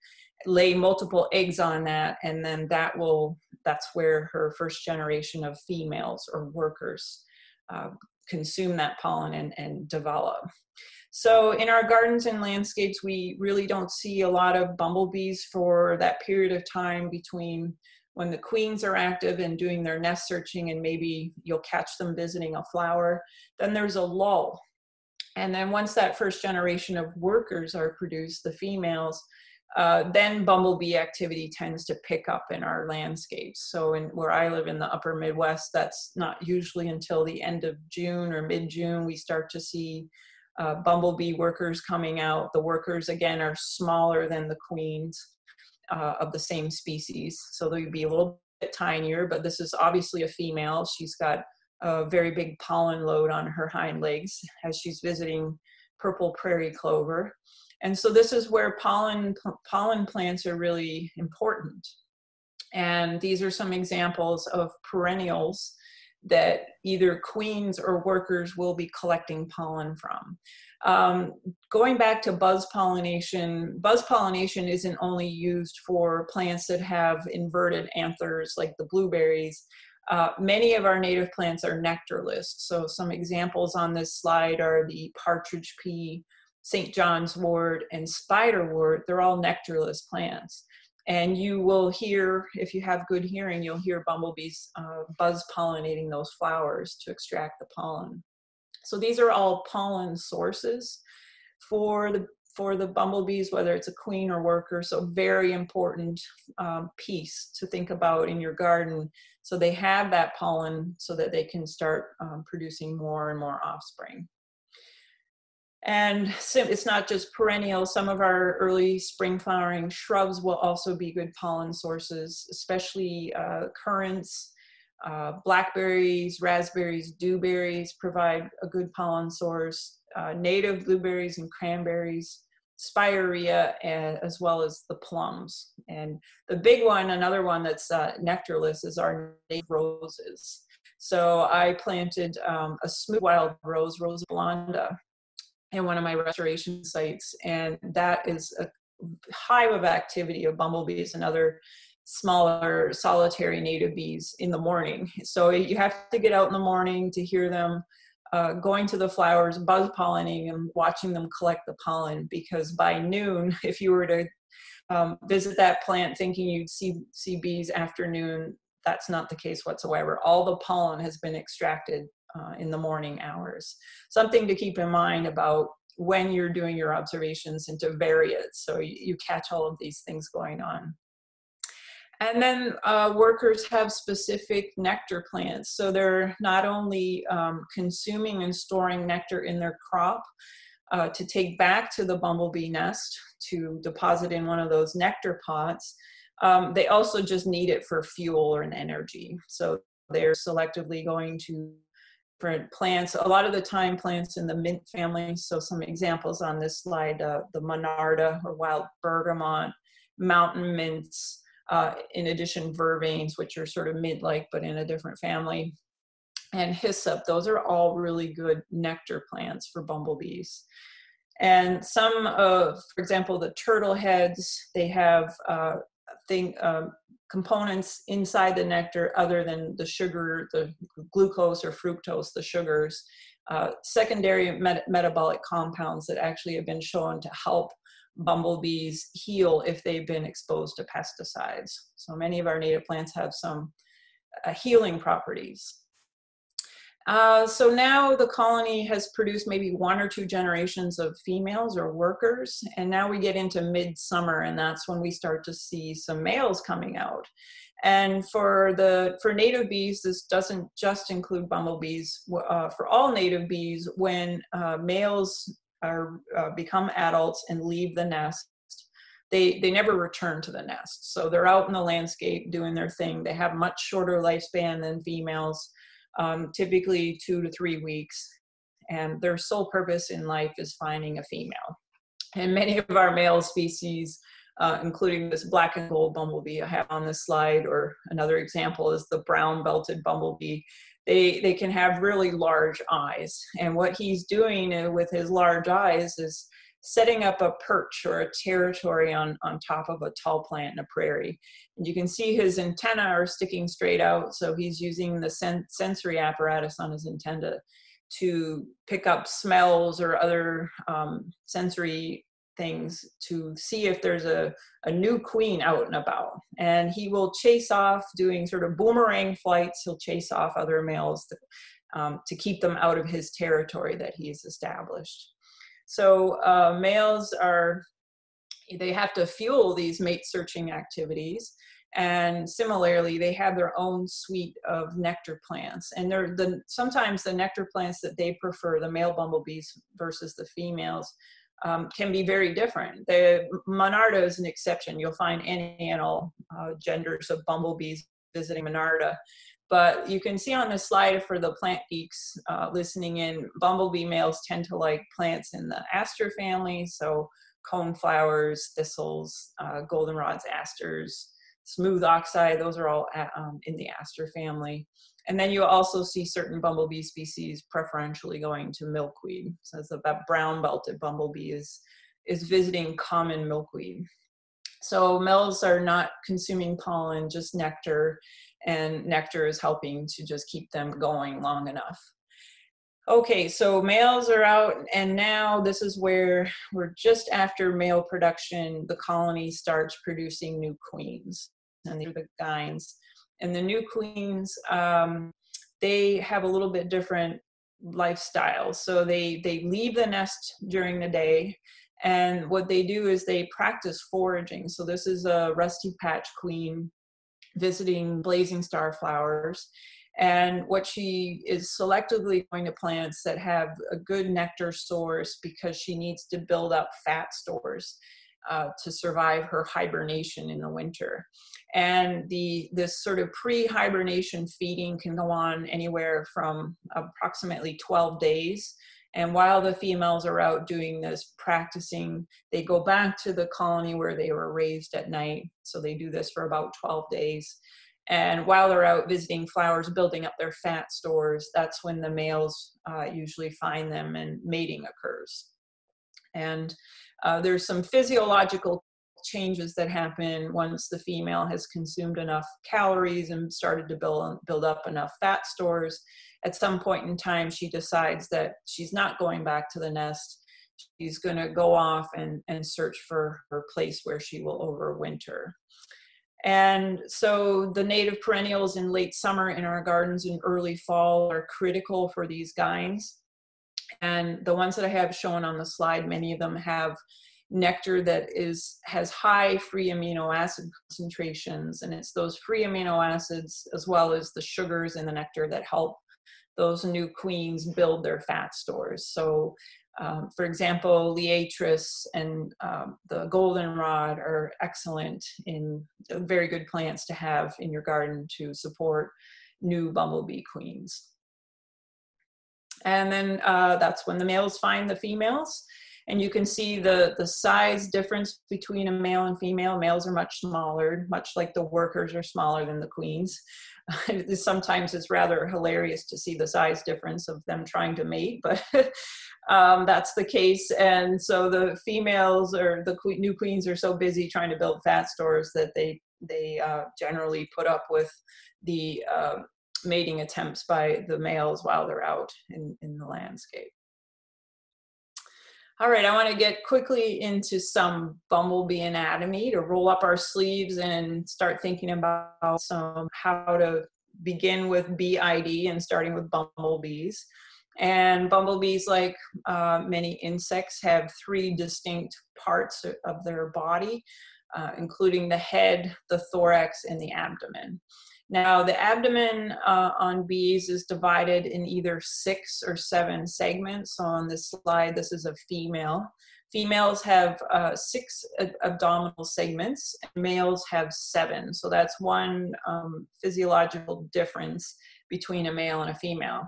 B: lay multiple eggs on that, and then that will, that's where her first generation of females or workers uh, consume that pollen and, and develop. So in our gardens and landscapes, we really don't see a lot of bumblebees for that period of time between when the queens are active and doing their nest searching and maybe you'll catch them visiting a flower. Then there's a lull. And then once that first generation of workers are produced, the females, uh, then bumblebee activity tends to pick up in our landscapes. So in where I live in the upper Midwest, that's not usually until the end of June or mid-June we start to see uh, bumblebee workers coming out. The workers, again, are smaller than the queens uh, of the same species. So they'd be a little bit tinier, but this is obviously a female. She's got a very big pollen load on her hind legs as she's visiting purple prairie clover. And so this is where pollen, pollen plants are really important. And these are some examples of perennials that either queens or workers will be collecting pollen from. Um, going back to buzz pollination, buzz pollination isn't only used for plants that have inverted anthers like the blueberries. Uh, many of our native plants are nectarless. So some examples on this slide are the partridge pea, St. John's wort, and spiderwort. They're all nectarless plants and you will hear if you have good hearing you'll hear bumblebees uh, buzz pollinating those flowers to extract the pollen so these are all pollen sources for the for the bumblebees whether it's a queen or worker so very important um, piece to think about in your garden so they have that pollen so that they can start um, producing more and more offspring and it's not just perennial. Some of our early spring flowering shrubs will also be good pollen sources, especially uh, currants, uh, blackberries, raspberries, dewberries provide a good pollen source. Uh, native blueberries and cranberries, spirea, and, as well as the plums. And the big one, another one that's uh, nectarless, is our native roses. So I planted um, a smooth wild rose, Rosa blanda, in one of my restoration sites, and that is a hive of activity of bumblebees and other smaller solitary native bees in the morning. So you have to get out in the morning to hear them uh, going to the flowers, buzz pollinating and watching them collect the pollen because by noon, if you were to um, visit that plant thinking you'd see, see bees afternoon, that's not the case whatsoever. All the pollen has been extracted uh, in the morning hours. Something to keep in mind about when you're doing your observations and to vary it so you, you catch all of these things going on. And then uh, workers have specific nectar plants. So they're not only um, consuming and storing nectar in their crop, uh, to take back to the bumblebee nest to deposit in one of those nectar pots. Um, they also just need it for fuel or an energy. So they're selectively going to different plants. A lot of the time, plants in the mint family. So some examples on this slide: uh, the monarda or wild bergamot, mountain mints. Uh, in addition, vervains, which are sort of mint-like but in a different family, and hyssop. Those are all really good nectar plants for bumblebees. And some of, for example, the turtle heads, they have uh, thing, um, components inside the nectar other than the sugar, the glucose or fructose, the sugars, uh, secondary met metabolic compounds that actually have been shown to help bumblebees heal if they've been exposed to pesticides. So many of our native plants have some uh, healing properties. Uh, so now the colony has produced maybe one or two generations of females or workers, and now we get into midsummer, and that's when we start to see some males coming out. And for the for native bees, this doesn't just include bumblebees. Uh, for all native bees, when uh, males are uh, become adults and leave the nest, they they never return to the nest. So they're out in the landscape doing their thing. They have much shorter lifespan than females um, typically two to three weeks, and their sole purpose in life is finding a female. And many of our male species, uh, including this black and gold bumblebee I have on this slide, or another example is the brown belted bumblebee, they, they can have really large eyes. And what he's doing uh, with his large eyes is setting up a perch or a territory on, on top of a tall plant in a prairie. And you can see his antenna are sticking straight out, so he's using the sen sensory apparatus on his antenna to pick up smells or other um, sensory things to see if there's a, a new queen out and about. And he will chase off doing sort of boomerang flights. He'll chase off other males to, um, to keep them out of his territory that he's established. So uh, males are, they have to fuel these mate searching activities. And similarly, they have their own suite of nectar plants. And they're the, sometimes the nectar plants that they prefer, the male bumblebees versus the females, um, can be very different. The Monarda is an exception. You'll find any and all uh, genders of bumblebees visiting Monarda. But you can see on the slide for the plant geeks uh, listening in, bumblebee males tend to like plants in the aster family, so cone flowers, thistles, uh, goldenrods, asters, smooth oxeye, those are all at, um, in the aster family. And then you also see certain bumblebee species preferentially going to milkweed. So that brown belted bumblebee is, is visiting common milkweed. So males are not consuming pollen, just nectar and nectar is helping to just keep them going long enough. Okay, so males are out, and now this is where we're just after male production, the colony starts producing new queens, and these are the gynes. And the new queens, um, they have a little bit different lifestyle. So they, they leave the nest during the day, and what they do is they practice foraging. So this is a rusty patch queen visiting blazing star flowers. And what she is selectively going to plants that have a good nectar source because she needs to build up fat stores uh, to survive her hibernation in the winter. And the this sort of pre-hibernation feeding can go on anywhere from approximately 12 days and while the females are out doing this practicing, they go back to the colony where they were raised at night. So they do this for about 12 days. And while they're out visiting flowers, building up their fat stores, that's when the males uh, usually find them and mating occurs. And uh, there's some physiological changes that happen once the female has consumed enough calories and started to build, build up enough fat stores at some point in time, she decides that she's not going back to the nest. She's going to go off and, and search for her place where she will overwinter. And so the native perennials in late summer in our gardens in early fall are critical for these gynes. And the ones that I have shown on the slide, many of them have nectar that is has high free amino acid concentrations and it's those free amino acids as well as the sugars in the nectar that help those new queens build their fat stores. So um, for example, liatris and um, the goldenrod are excellent in uh, very good plants to have in your garden to support new bumblebee queens. And then uh, that's when the males find the females. And you can see the, the size difference between a male and female. Males are much smaller, much like the workers are smaller than the queens. Sometimes it's rather hilarious to see the size difference of them trying to mate, but um, that's the case. And so the females or the que new queens are so busy trying to build fat stores that they, they uh, generally put up with the uh, mating attempts by the males while they're out in, in the landscape. All right, I want to get quickly into some bumblebee anatomy to roll up our sleeves and start thinking about some how to begin with BID and starting with bumblebees. And bumblebees, like uh, many insects, have three distinct parts of their body, uh, including the head, the thorax, and the abdomen. Now, the abdomen uh, on bees is divided in either six or seven segments. So on this slide, this is a female. Females have uh, six abdominal segments, and males have seven. So that's one um, physiological difference between a male and a female.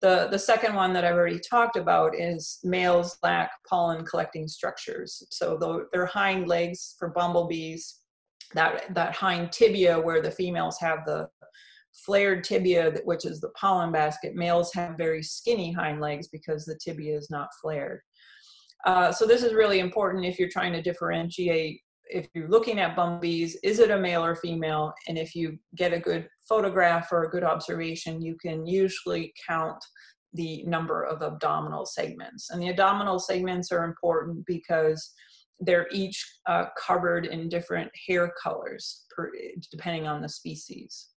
B: The, the second one that I've already talked about is males lack pollen collecting structures. So the, their hind legs for bumblebees that that hind tibia where the females have the flared tibia which is the pollen basket males have very skinny hind legs because the tibia is not flared. Uh, so this is really important if you're trying to differentiate if you're looking at bumblebees is it a male or female? And if you get a good photograph or a good observation you can usually count the number of abdominal segments. And the abdominal segments are important because they're each uh, covered in different hair colors per, depending on the species.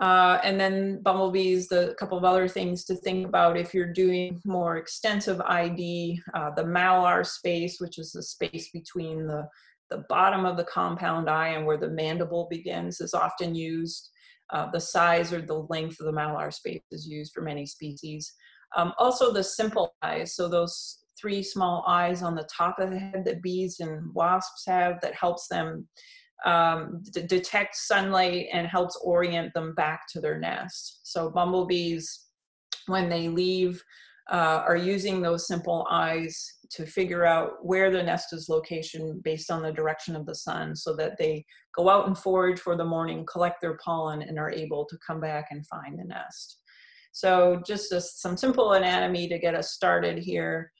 B: Uh, and then bumblebees, the couple of other things to think about if you're doing more extensive ID, uh, the malar space, which is the space between the, the bottom of the compound eye and where the mandible begins is often used. Uh, the size or the length of the malar space is used for many species. Um, also the simple eyes, so those three small eyes on the top of the head that bees and wasps have that helps them um, detect sunlight and helps orient them back to their nest. So bumblebees, when they leave, uh, are using those simple eyes to figure out where the nest is location based on the direction of the sun so that they go out and forage for the morning, collect their pollen, and are able to come back and find the nest. So just a, some simple anatomy to get us started here.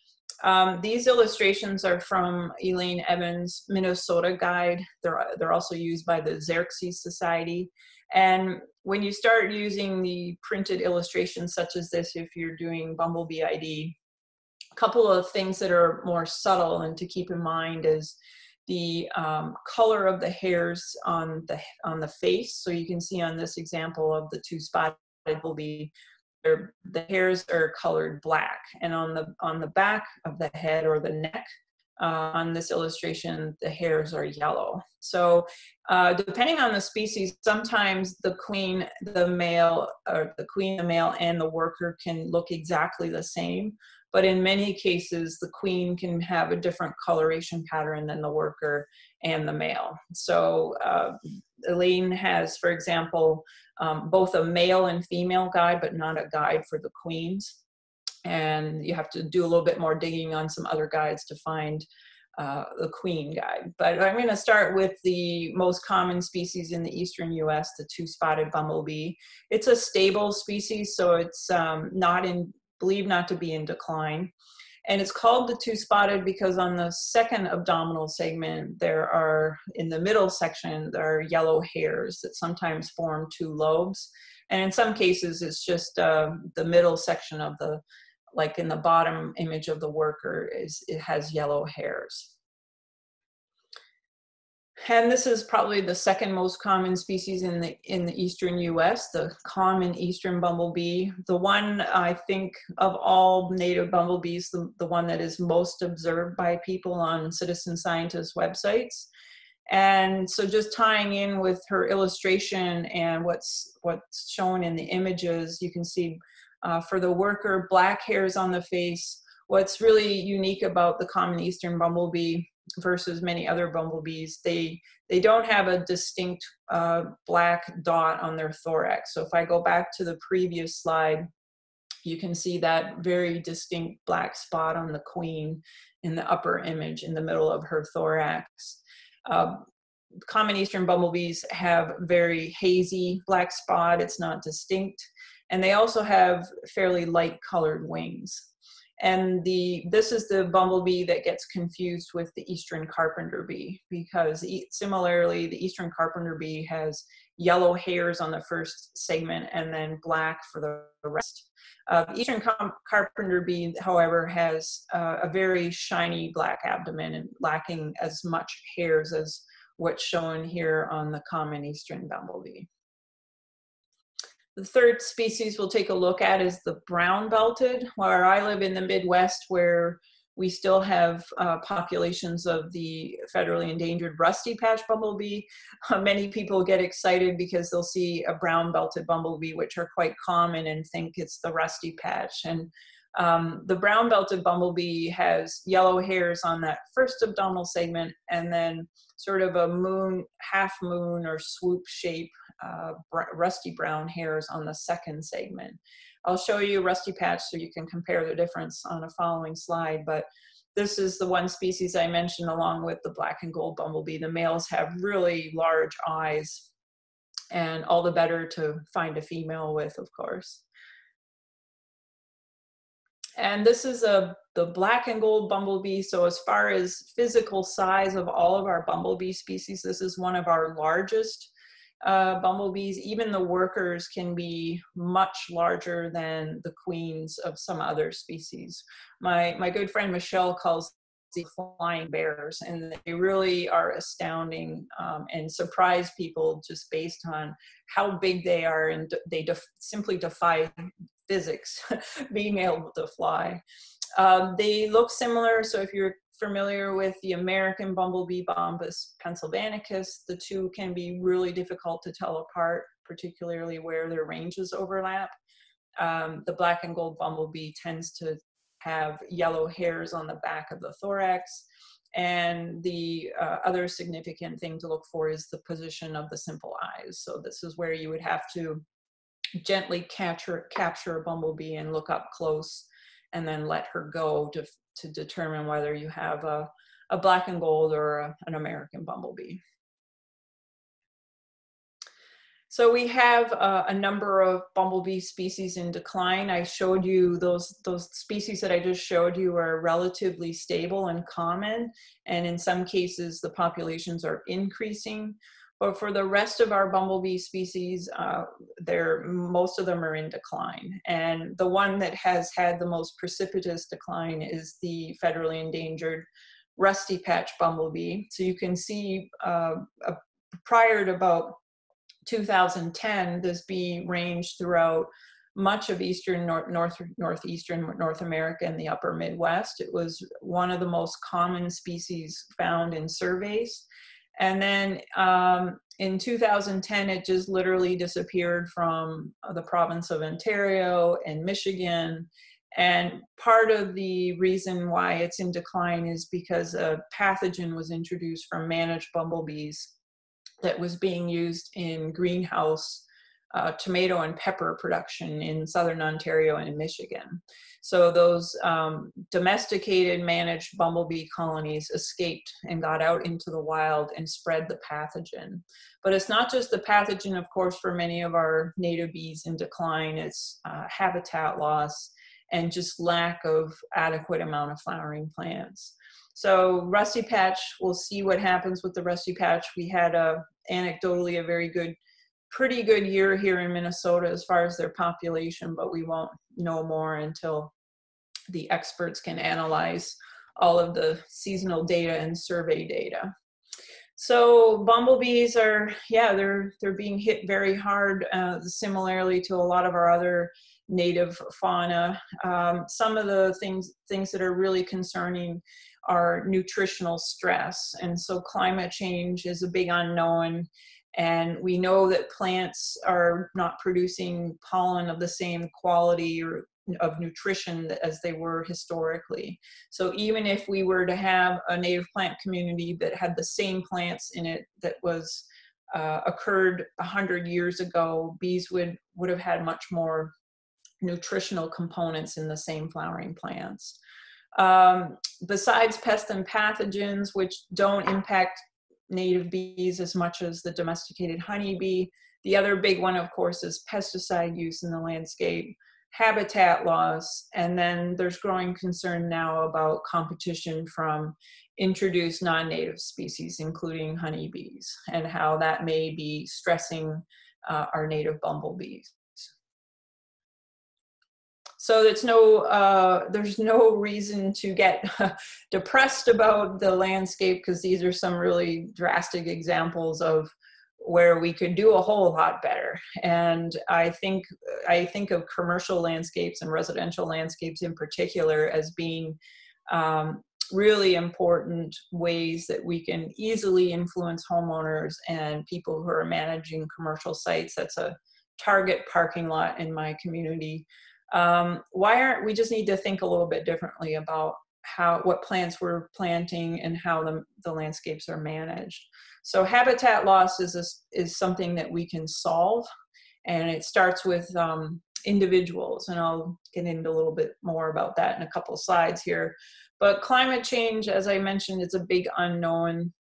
B: Um, these illustrations are from Elaine Evans' Minnesota guide. They're, they're also used by the Xerces Society. And when you start using the printed illustrations such as this, if you're doing Bumblebee ID, a couple of things that are more subtle and to keep in mind is the um, color of the hairs on the on the face. So you can see on this example of the two spotted bumblebee, the hairs are colored black and on the on the back of the head or the neck uh, on this illustration the hairs are yellow. So uh, depending on the species sometimes the queen the male or the queen the male and the worker can look exactly the same but in many cases the queen can have a different coloration pattern than the worker and the male. So uh, elaine has for example um, both a male and female guide, but not a guide for the queens. And you have to do a little bit more digging on some other guides to find uh, the queen guide. But I'm going to start with the most common species in the eastern US, the two-spotted bumblebee. It's a stable species, so it's um, not in, believed not to be in decline. And it's called the two spotted because on the second abdominal segment, there are, in the middle section, there are yellow hairs that sometimes form two lobes. And in some cases, it's just uh, the middle section of the, like in the bottom image of the worker, is it has yellow hairs. And this is probably the second most common species in the in the eastern U.S. The common eastern bumblebee, the one I think of all native bumblebees, the, the one that is most observed by people on citizen scientists websites. And so just tying in with her illustration and what's what's shown in the images, you can see uh, for the worker, black hairs on the face. What's really unique about the common eastern bumblebee versus many other bumblebees, they they don't have a distinct uh, black dot on their thorax. So if I go back to the previous slide, you can see that very distinct black spot on the queen in the upper image in the middle of her thorax. Uh, common eastern bumblebees have very hazy black spot, it's not distinct, and they also have fairly light colored wings. And the this is the bumblebee that gets confused with the eastern carpenter bee because e similarly the eastern carpenter bee has yellow hairs on the first segment and then black for the rest. Uh, the eastern carpenter bee, however, has uh, a very shiny black abdomen and lacking as much hairs as what's shown here on the common eastern bumblebee. The third species we'll take a look at is the brown belted, where I live in the Midwest where we still have uh, populations of the federally endangered rusty patch bumblebee. Uh, many people get excited because they'll see a brown belted bumblebee, which are quite common, and think it's the rusty patch. And um, the brown belted bumblebee has yellow hairs on that first abdominal segment, and then sort of a moon, half moon or swoop shape, uh, rusty brown hairs on the second segment. I'll show you Rusty Patch so you can compare the difference on a following slide, but this is the one species I mentioned along with the black and gold bumblebee. The males have really large eyes and all the better to find a female with, of course. And this is a the black and gold bumblebee. So as far as physical size of all of our bumblebee species, this is one of our largest uh, bumblebees, even the workers can be much larger than the queens of some other species. My, my good friend Michelle calls the flying bears and they really are astounding um, and surprise people just based on how big they are and they def simply defy physics being able to fly um, they look similar so if you're familiar with the American bumblebee Bombus pennsylvanicus, the two can be really difficult to tell apart, particularly where their ranges overlap. Um, the black and gold bumblebee tends to have yellow hairs on the back of the thorax. And the uh, other significant thing to look for is the position of the simple eyes. So this is where you would have to gently capture, capture a bumblebee and look up close and then let her go to to determine whether you have a, a black and gold or a, an American bumblebee. So we have uh, a number of bumblebee species in decline. I showed you those, those species that I just showed you are relatively stable and common, and in some cases the populations are increasing. But for the rest of our bumblebee species, uh, they're, most of them are in decline. And the one that has had the most precipitous decline is the federally endangered rusty patch bumblebee. So you can see uh, prior to about 2010, this bee ranged throughout much of eastern north, north northeastern North America and the upper Midwest. It was one of the most common species found in surveys. And then um, in 2010, it just literally disappeared from the province of Ontario and Michigan. And part of the reason why it's in decline is because a pathogen was introduced from managed bumblebees that was being used in greenhouse uh, tomato and pepper production in southern Ontario and in Michigan. So those um, domesticated managed bumblebee colonies escaped and got out into the wild and spread the pathogen. But it's not just the pathogen, of course, for many of our native bees in decline, it's uh, habitat loss and just lack of adequate amount of flowering plants. So Rusty Patch, we'll see what happens with the Rusty Patch. We had a, anecdotally a very good pretty good year here in Minnesota as far as their population, but we won't know more until the experts can analyze all of the seasonal data and survey data. So bumblebees are, yeah, they're they're being hit very hard, uh, similarly to a lot of our other native fauna. Um, some of the things things that are really concerning are nutritional stress, and so climate change is a big unknown. And we know that plants are not producing pollen of the same quality or of nutrition as they were historically. So even if we were to have a native plant community that had the same plants in it that was uh, occurred 100 years ago, bees would, would have had much more nutritional components in the same flowering plants. Um, besides pests and pathogens, which don't impact native bees as much as the domesticated honeybee, the other big one, of course, is pesticide use in the landscape, habitat loss, and then there's growing concern now about competition from introduced non-native species, including honeybees, and how that may be stressing uh, our native bumblebees. So there's no uh, there's no reason to get depressed about the landscape because these are some really drastic examples of where we could do a whole lot better. And I think I think of commercial landscapes and residential landscapes in particular as being um, really important ways that we can easily influence homeowners and people who are managing commercial sites. That's a target parking lot in my community. Um, why aren't we just need to think a little bit differently about how what plants we're planting and how the, the landscapes are managed. So habitat loss is a, is something that we can solve, and it starts with um, individuals, and I'll get into a little bit more about that in a couple slides here. But climate change, as I mentioned, is a big unknown.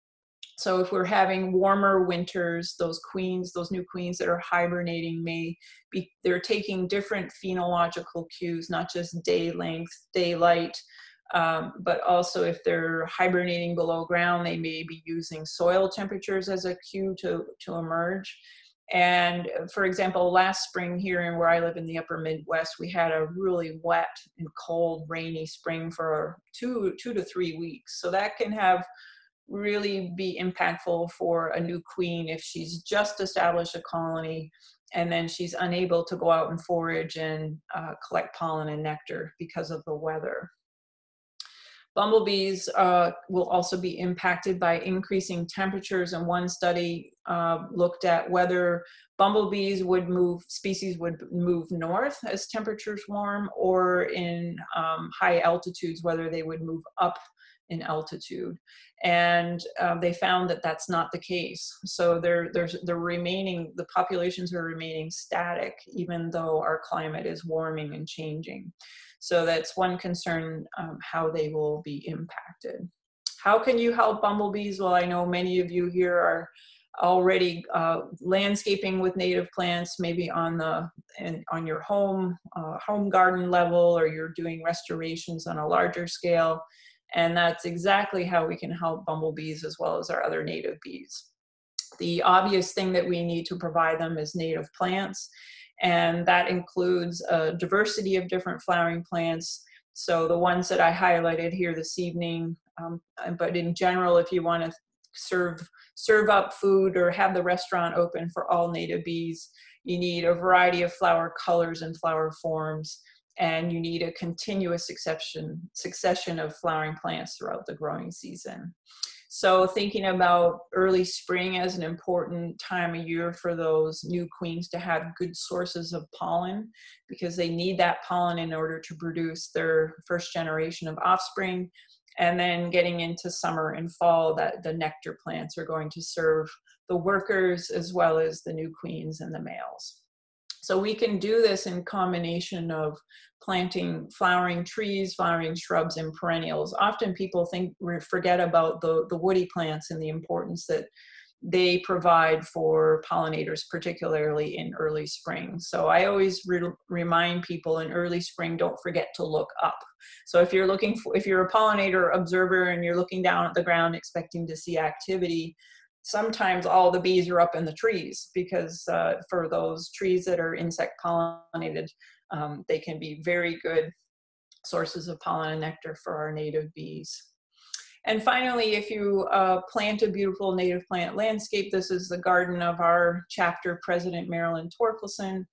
B: So if we're having warmer winters, those queens, those new queens that are hibernating may be, they're taking different phenological cues, not just day length, daylight, um, but also if they're hibernating below ground, they may be using soil temperatures as a cue to, to emerge. And uh, for example, last spring here in where I live in the upper Midwest, we had a really wet and cold, rainy spring for two, two to three weeks. So that can have really be impactful for a new queen if she's just established a colony and then she's unable to go out and forage and uh, collect pollen and nectar because of the weather. Bumblebees uh, will also be impacted by increasing temperatures and one study uh, looked at whether bumblebees would move, species would move north as temperatures warm or in um, high altitudes, whether they would move up in altitude. And uh, they found that that's not the case. So they're, they're, they're remaining, the populations are remaining static, even though our climate is warming and changing. So that's one concern, um, how they will be impacted. How can you help bumblebees? Well, I know many of you here are already uh, landscaping with native plants, maybe on the in, on your home uh, home garden level, or you're doing restorations on a larger scale. And that's exactly how we can help bumblebees as well as our other native bees. The obvious thing that we need to provide them is native plants and that includes a diversity of different flowering plants. So the ones that I highlighted here this evening, um, but in general, if you want to serve serve up food or have the restaurant open for all native bees, you need a variety of flower colors and flower forms, and you need a continuous succession succession of flowering plants throughout the growing season. So thinking about early spring as an important time of year for those new queens to have good sources of pollen because they need that pollen in order to produce their first generation of offspring. And then getting into summer and fall, that the nectar plants are going to serve the workers as well as the new queens and the males. So we can do this in combination of planting flowering trees, flowering shrubs, and perennials. Often people think we forget about the, the woody plants and the importance that they provide for pollinators, particularly in early spring. So I always re remind people in early spring, don't forget to look up. So if you're looking for, if you're a pollinator observer and you're looking down at the ground expecting to see activity, sometimes all the bees are up in the trees because uh, for those trees that are insect pollinated, um, they can be very good sources of pollen and nectar for our native bees. And finally, if you uh, plant a beautiful native plant landscape, this is the garden of our chapter president, Marilyn Torkelson.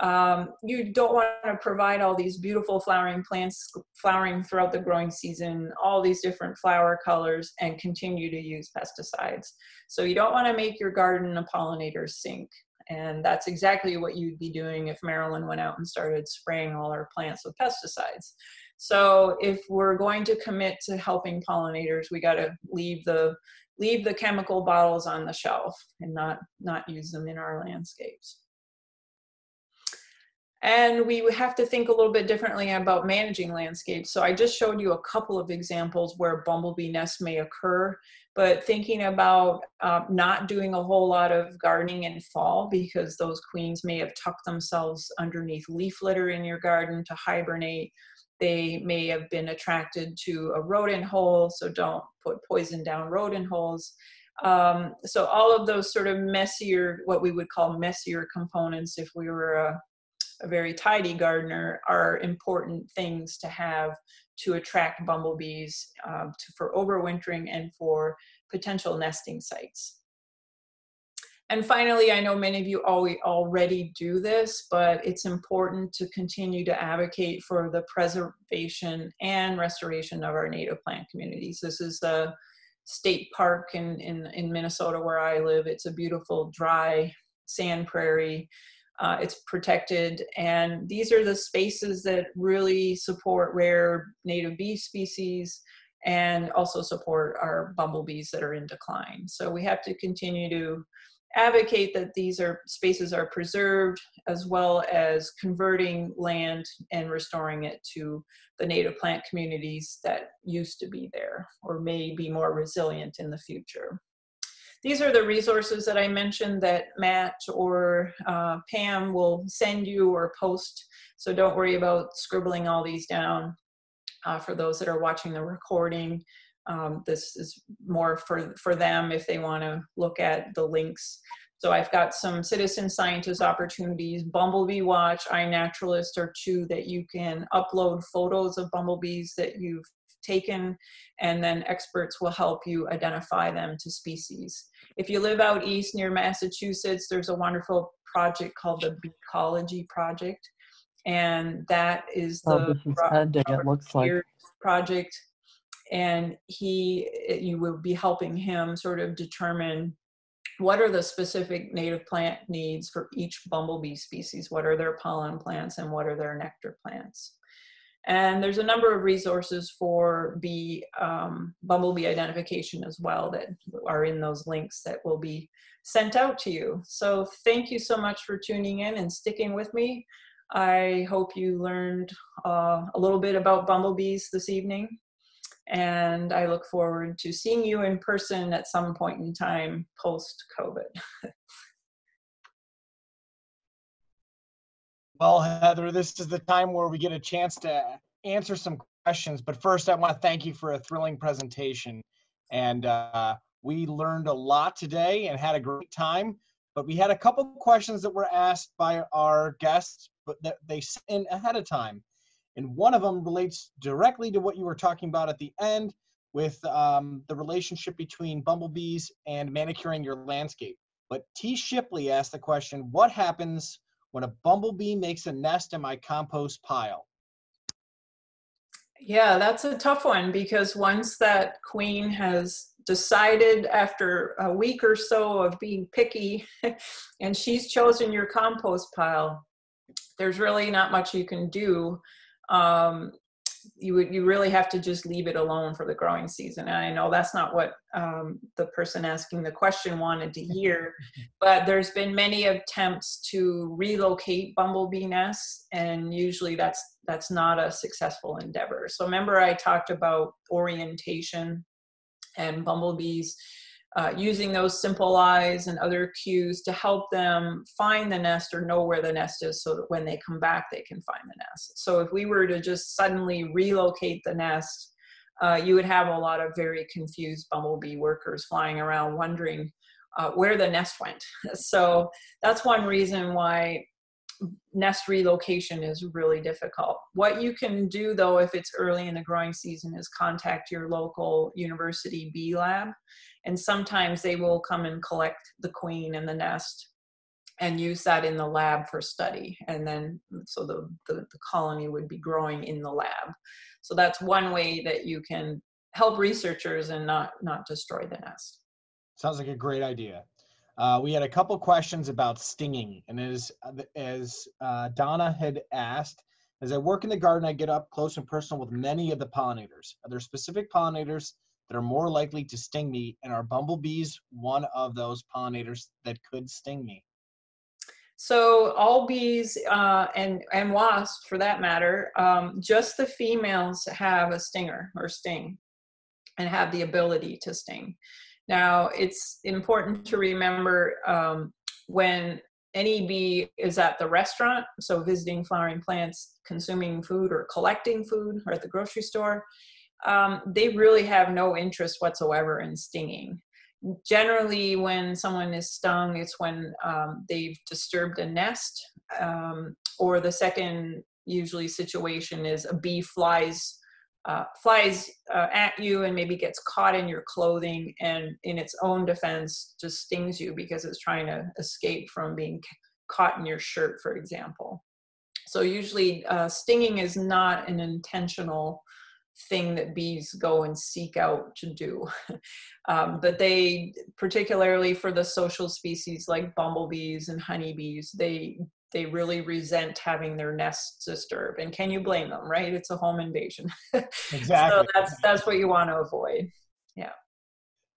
B: Um, you don't want to provide all these beautiful flowering plants flowering throughout the growing season, all these different flower colors, and continue to use pesticides. So you don't want to make your garden a pollinator sink. And that's exactly what you'd be doing if Marilyn went out and started spraying all our plants with pesticides. So if we're going to commit to helping pollinators, we got to leave the leave the chemical bottles on the shelf and not not use them in our landscapes. And we have to think a little bit differently about managing landscapes. So I just showed you a couple of examples where bumblebee nests may occur, but thinking about uh, not doing a whole lot of gardening in fall because those queens may have tucked themselves underneath leaf litter in your garden to hibernate. They may have been attracted to a rodent hole, so don't put poison down rodent holes. Um, so all of those sort of messier, what we would call messier components if we were a a very tidy gardener are important things to have to attract bumblebees um, to, for overwintering and for potential nesting sites. And finally, I know many of you already do this, but it's important to continue to advocate for the preservation and restoration of our native plant communities. This is the state park in, in, in Minnesota where I live. It's a beautiful dry sand prairie uh, it's protected, and these are the spaces that really support rare native bee species and also support our bumblebees that are in decline. So we have to continue to advocate that these are spaces are preserved as well as converting land and restoring it to the native plant communities that used to be there or may be more resilient in the future. These are the resources that I mentioned that Matt or uh, Pam will send you or post. So don't worry about scribbling all these down uh, for those that are watching the recording. Um, this is more for, for them if they want to look at the links. So I've got some citizen scientist opportunities, Bumblebee Watch, iNaturalist are two that you can upload photos of bumblebees that you've taken, and then experts will help you identify them to species. If you live out east near Massachusetts, there's a wonderful project called the Beecology Project, and that is
E: Oh,
B: the
E: this is Ed, it looks like.
B: Project. And he, you will be helping him sort of determine what are the specific native plant needs for each bumblebee species? What are their pollen plants and what are their nectar plants? And there's a number of resources for bee, um, bumblebee identification as well that are in those links that will be sent out to you. So thank you so much for tuning in and sticking with me. I hope you learned uh, a little bit about bumblebees this evening. And I look forward to seeing you in person at some point in time post COVID.
A: Well, Heather, this is the time where we get a chance to answer some questions. But first, I want to thank you for a thrilling presentation. And uh, we learned a lot today and had a great time. But we had a couple questions that were asked by our guests, but that they sent in ahead of time. And one of them relates directly to what you were talking about at the end with um, the relationship between bumblebees and manicuring your landscape. But T. Shipley asked the question, what happens when a bumblebee makes a nest in my compost pile.
B: Yeah, that's a tough one because once that queen has decided after a week or so of being picky and she's chosen your compost pile, there's really not much you can do. Um, you would you really have to just leave it alone for the growing season. And i know that's not what um, the person asking the question wanted to hear but there's been many attempts to relocate bumblebee nests and usually that's that's not a successful endeavor. So remember i talked about orientation and bumblebees uh, using those simple eyes and other cues to help them find the nest or know where the nest is so that when they come back they can find the nest so if we were to just suddenly relocate the nest uh, you would have a lot of very confused bumblebee workers flying around wondering uh, where the nest went so that's one reason why nest relocation is really difficult. What you can do though, if it's early in the growing season, is contact your local university bee lab. And sometimes they will come and collect the queen and the nest and use that in the lab for study. And then, so the, the, the colony would be growing in the lab. So that's one way that you can help researchers and not, not destroy the nest.
A: Sounds like a great idea. Uh, we had a couple questions about stinging, and as as uh, Donna had asked, as I work in the garden, I get up close and personal with many of the pollinators. Are there specific pollinators that are more likely to sting me, and are bumblebees one of those pollinators that could sting me?
B: So all bees uh, and and wasps, for that matter, um, just the females have a stinger or sting, and have the ability to sting. Now it's important to remember um, when any bee is at the restaurant, so visiting flowering plants, consuming food or collecting food, or at the grocery store, um, they really have no interest whatsoever in stinging. Generally when someone is stung it's when um, they've disturbed a nest um, or the second usually situation is a bee flies uh, flies uh, at you and maybe gets caught in your clothing and in its own defense just stings you because it's trying to escape from being caught in your shirt for example. So usually uh, stinging is not an intentional thing that bees go and seek out to do. um, but they, particularly for the social species like bumblebees and honeybees, they they really resent having their nests disturbed. And can you blame them? Right? It's a home invasion.
A: Exactly.
B: so that's that's what you want to avoid. Yeah.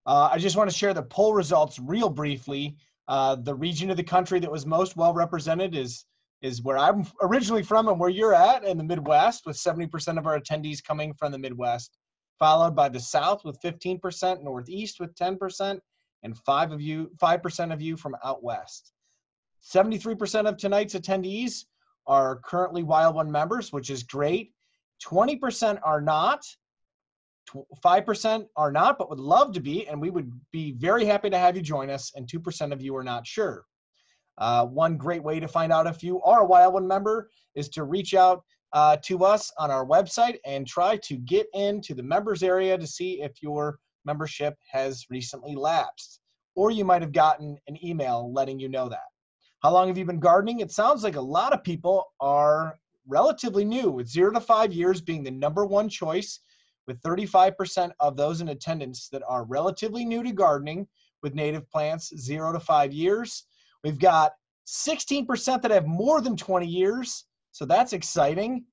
A: Uh, I just want to share the poll results real briefly. Uh, the region of the country that was most well represented is is where I'm originally from and where you're at in the Midwest, with 70% of our attendees coming from the Midwest, followed by the South with 15%, Northeast with 10%, and five of you, 5% of you from out west. 73% of tonight's attendees are currently Wild One members, which is great. 20% are not. 5% are not, but would love to be, and we would be very happy to have you join us. And 2% of you are not sure. Uh, one great way to find out if you are a Wild One member is to reach out uh, to us on our website and try to get into the members area to see if your membership has recently lapsed. Or you might have gotten an email letting you know that. How long have you been gardening? It sounds like a lot of people are relatively new, with zero to five years being the number one choice, with 35% of those in attendance that are relatively new to gardening with native plants, zero to five years. We've got 16% that have more than 20 years, so that's exciting.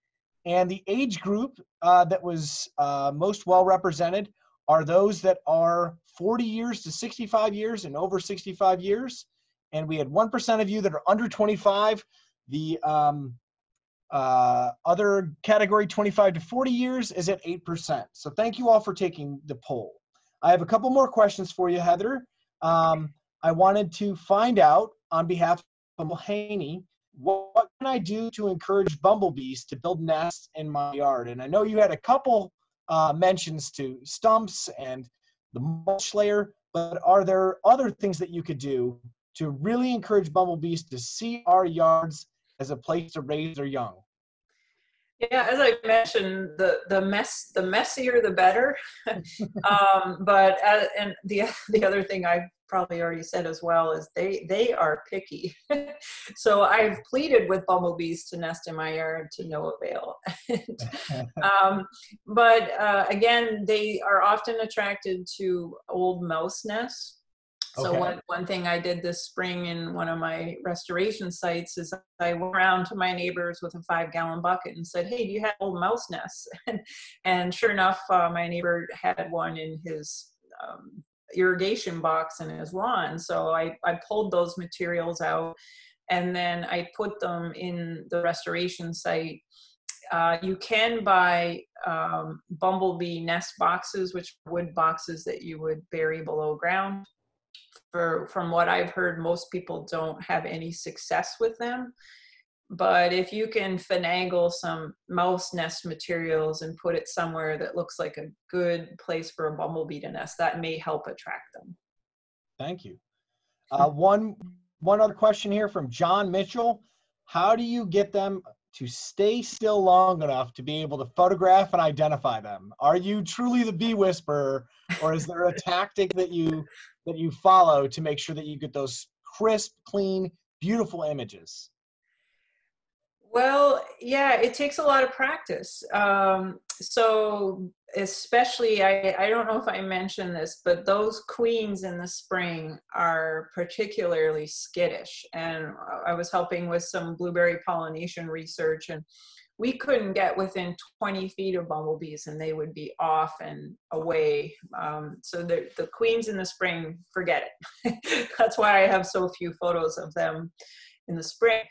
A: And the age group uh, that was uh, most well represented are those that are 40 years to 65 years and over 65 years. And we had 1% of you that are under 25. The um, uh, other category, 25 to 40 years, is at 8%. So thank you all for taking the poll. I have a couple more questions for you, Heather. Um, I wanted to find out on behalf of Haney, what, what can I do to encourage bumblebees to build nests in my yard? And I know you had a couple uh, mentions to stumps and the mulch layer, but are there other things that you could do to really encourage bumblebees to see our yards as a place to raise their young?
B: Yeah, as I mentioned, the the mess the messier the better. um, but uh, and the the other thing I've probably already said as well is they they are picky. so I've pleaded with bumblebees to nest in my yard to no avail. um, but uh, again, they are often attracted to old mouse nests. So okay. one, one thing I did this spring in one of my restoration sites is I went around to my neighbors with a five gallon bucket and said, hey, do you have old mouse nests? and sure enough, uh, my neighbor had one in his um, irrigation box in his. So I, I pulled those materials out and then I put them in the restoration site. Uh, you can buy um, bumblebee nest boxes, which are wood boxes that you would bury below ground. For, from what I've heard, most people don't have any success with them. But if you can finagle some mouse nest materials and put it somewhere that looks like a good place for a bumblebee to nest, that may help attract them.
A: Thank you. Uh, one one other question here from John Mitchell. How do you get them to stay still long enough to be able to photograph and identify them? Are you truly the bee whisperer, or is there a tactic that you that you follow to make sure that you get those crisp, clean beautiful images?
B: Well, yeah, it takes a lot of practice. Um, so, especially, I, I don't know if I mentioned this, but those queens in the spring are particularly skittish. And I was helping with some blueberry pollination research, and we couldn't get within 20 feet of bumblebees and they would be off and away. Um, so the, the queens in the spring, forget it. That's why I have so few photos of them in the spring.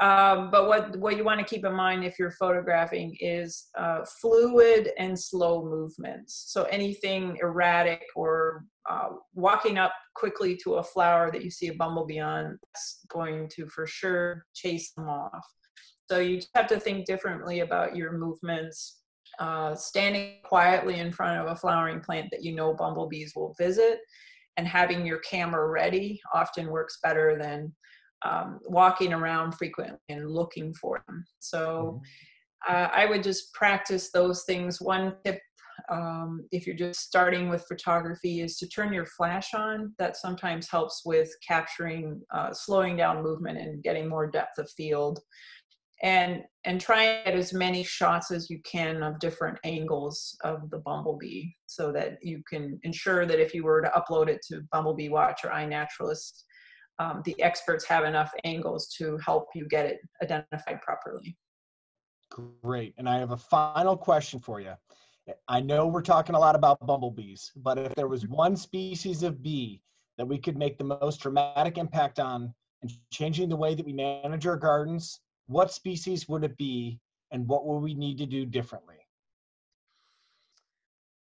B: Um, but what, what you want to keep in mind if you're photographing is uh, fluid and slow movements. So anything erratic or uh, walking up quickly to a flower that you see a bumblebee on, that's going to for sure chase them off. So you have to think differently about your movements. Uh, standing quietly in front of a flowering plant that you know bumblebees will visit and having your camera ready often works better than um, walking around frequently and looking for them. So mm-hmm. uh, I would just practice those things. One tip, um, if you're just starting with photography, is to turn your flash on. That sometimes helps with capturing, uh, slowing down movement and getting more depth of field. And and try and get as many shots as you can of different angles of the bumblebee, so that you can ensure that if you were to upload it to Bumblebee Watch or iNaturalist, um, the experts have enough angles to help you get it identified properly.
A: Great. And I have a final question for you. I know we're talking a lot about bumblebees, but if there was one species of bee that we could make the most dramatic impact on in changing the way that we manage our gardens, what species would it be and what will we need to do differently?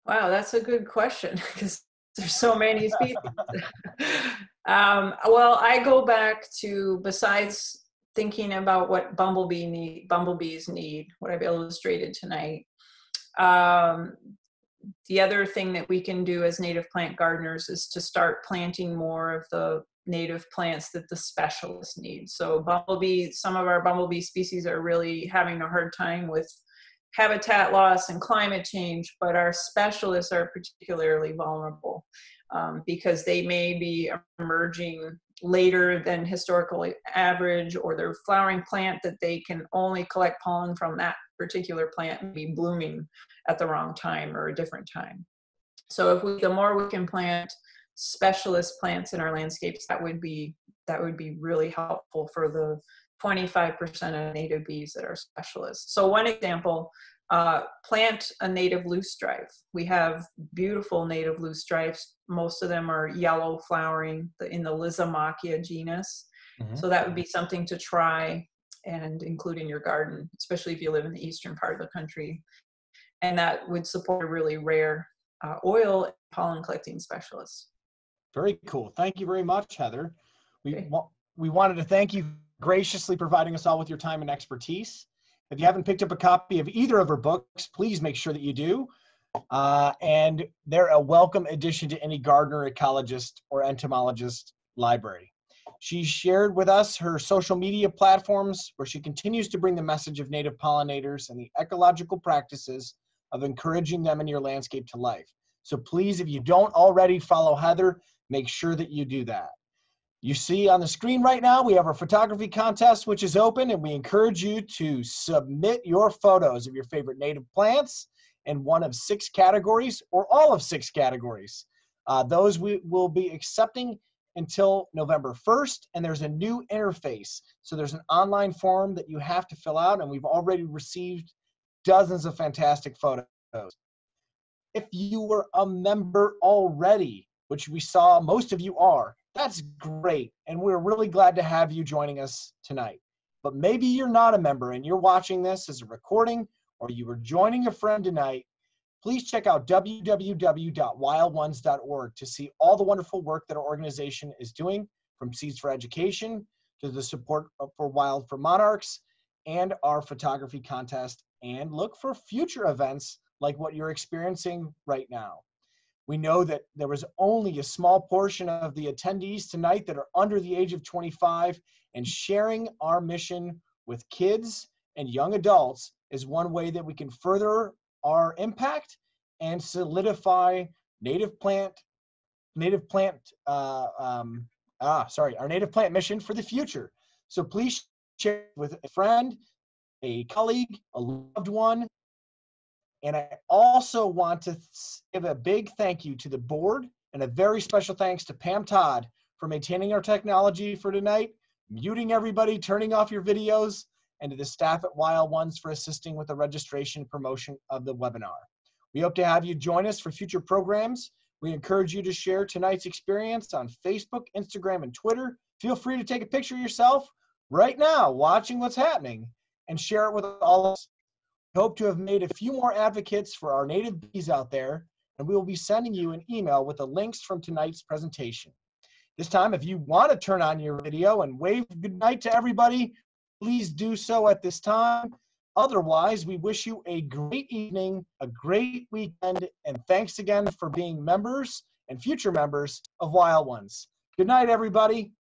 B: Wow, that's a good question because there's so many species. um, well, I go back to besides thinking about what bumblebee need, bumblebees need, what I've illustrated tonight. Um, the other thing that we can do as native plant gardeners is to start planting more of the native plants that the specialists need. So bumblebee, some of our bumblebee species are really having a hard time with habitat loss and climate change, but our specialists are particularly vulnerable um, because they may be emerging later than historical average or their flowering plant that they can only collect pollen from that particular plant and be blooming at the wrong time or a different time. So if we, the more we can plant specialist plants in our landscapes, that would be that would be really helpful for the 25% of native bees that are specialists. So one example, uh, plant a native loosestrife. We have beautiful native loosestrifes. Most of them are yellow flowering in the Lysimachia genus. Mm-hmm. So that would be something to try and include in your garden, especially if you live in the eastern part of the country. And that would support a really rare uh, oil pollen collecting specialist.
A: Very cool. Thank you very much, Heather. We, okay. wa- we wanted to thank you graciously providing us all with your time and expertise. If you haven't picked up a copy of either of her books, please make sure that you do. Uh, and they're a welcome addition to any gardener, ecologist, or entomologist library. She shared with us her social media platforms where she continues to bring the message of native pollinators and the ecological practices of encouraging them in your landscape to life. So please, if you don't already follow Heather, make sure that you do that. You see on the screen right now, we have our photography contest, which is open, and we encourage you to submit your photos of your favorite native plants in one of six categories or all of six categories. Uh, those we will be accepting until November 1st, and there's a new interface. So there's an online form that you have to fill out, and we've already received dozens of fantastic photos. If you were a member already, which we saw most of you are, that's great. And we're really glad to have you joining us tonight. But maybe you're not a member and you're watching this as a recording or you were joining a friend tonight. Please check out www.wildones.org to see all the wonderful work that our organization is doing from Seeds for Education to the support for Wild for Monarchs and our photography contest and look for future events like what you're experiencing right now. We know that there was only a small portion of the attendees tonight that are under the age of 25, and sharing our mission with kids and young adults is one way that we can further our impact and solidify native plant, native plant, uh, um, ah, sorry, our native plant mission for the future. So please share with a friend, a colleague, a loved one. And I also want to give a big thank you to the board and a very special thanks to Pam Todd for maintaining our technology for tonight, muting everybody, turning off your videos, and to the staff at Wild Ones for assisting with the registration promotion of the webinar. We hope to have you join us for future programs. We encourage you to share tonight's experience on Facebook, Instagram, and Twitter. Feel free to take a picture of yourself right now watching what's happening and share it with all of us. Hope to have made a few more advocates for our native bees out there, and we will be sending you an email with the links from tonight's presentation. This time, if you want to turn on your video and wave good night to everybody, please do so at this time. Otherwise, we wish you a great evening, a great weekend, and thanks again for being members and future members of Wild Ones. Good night, everybody.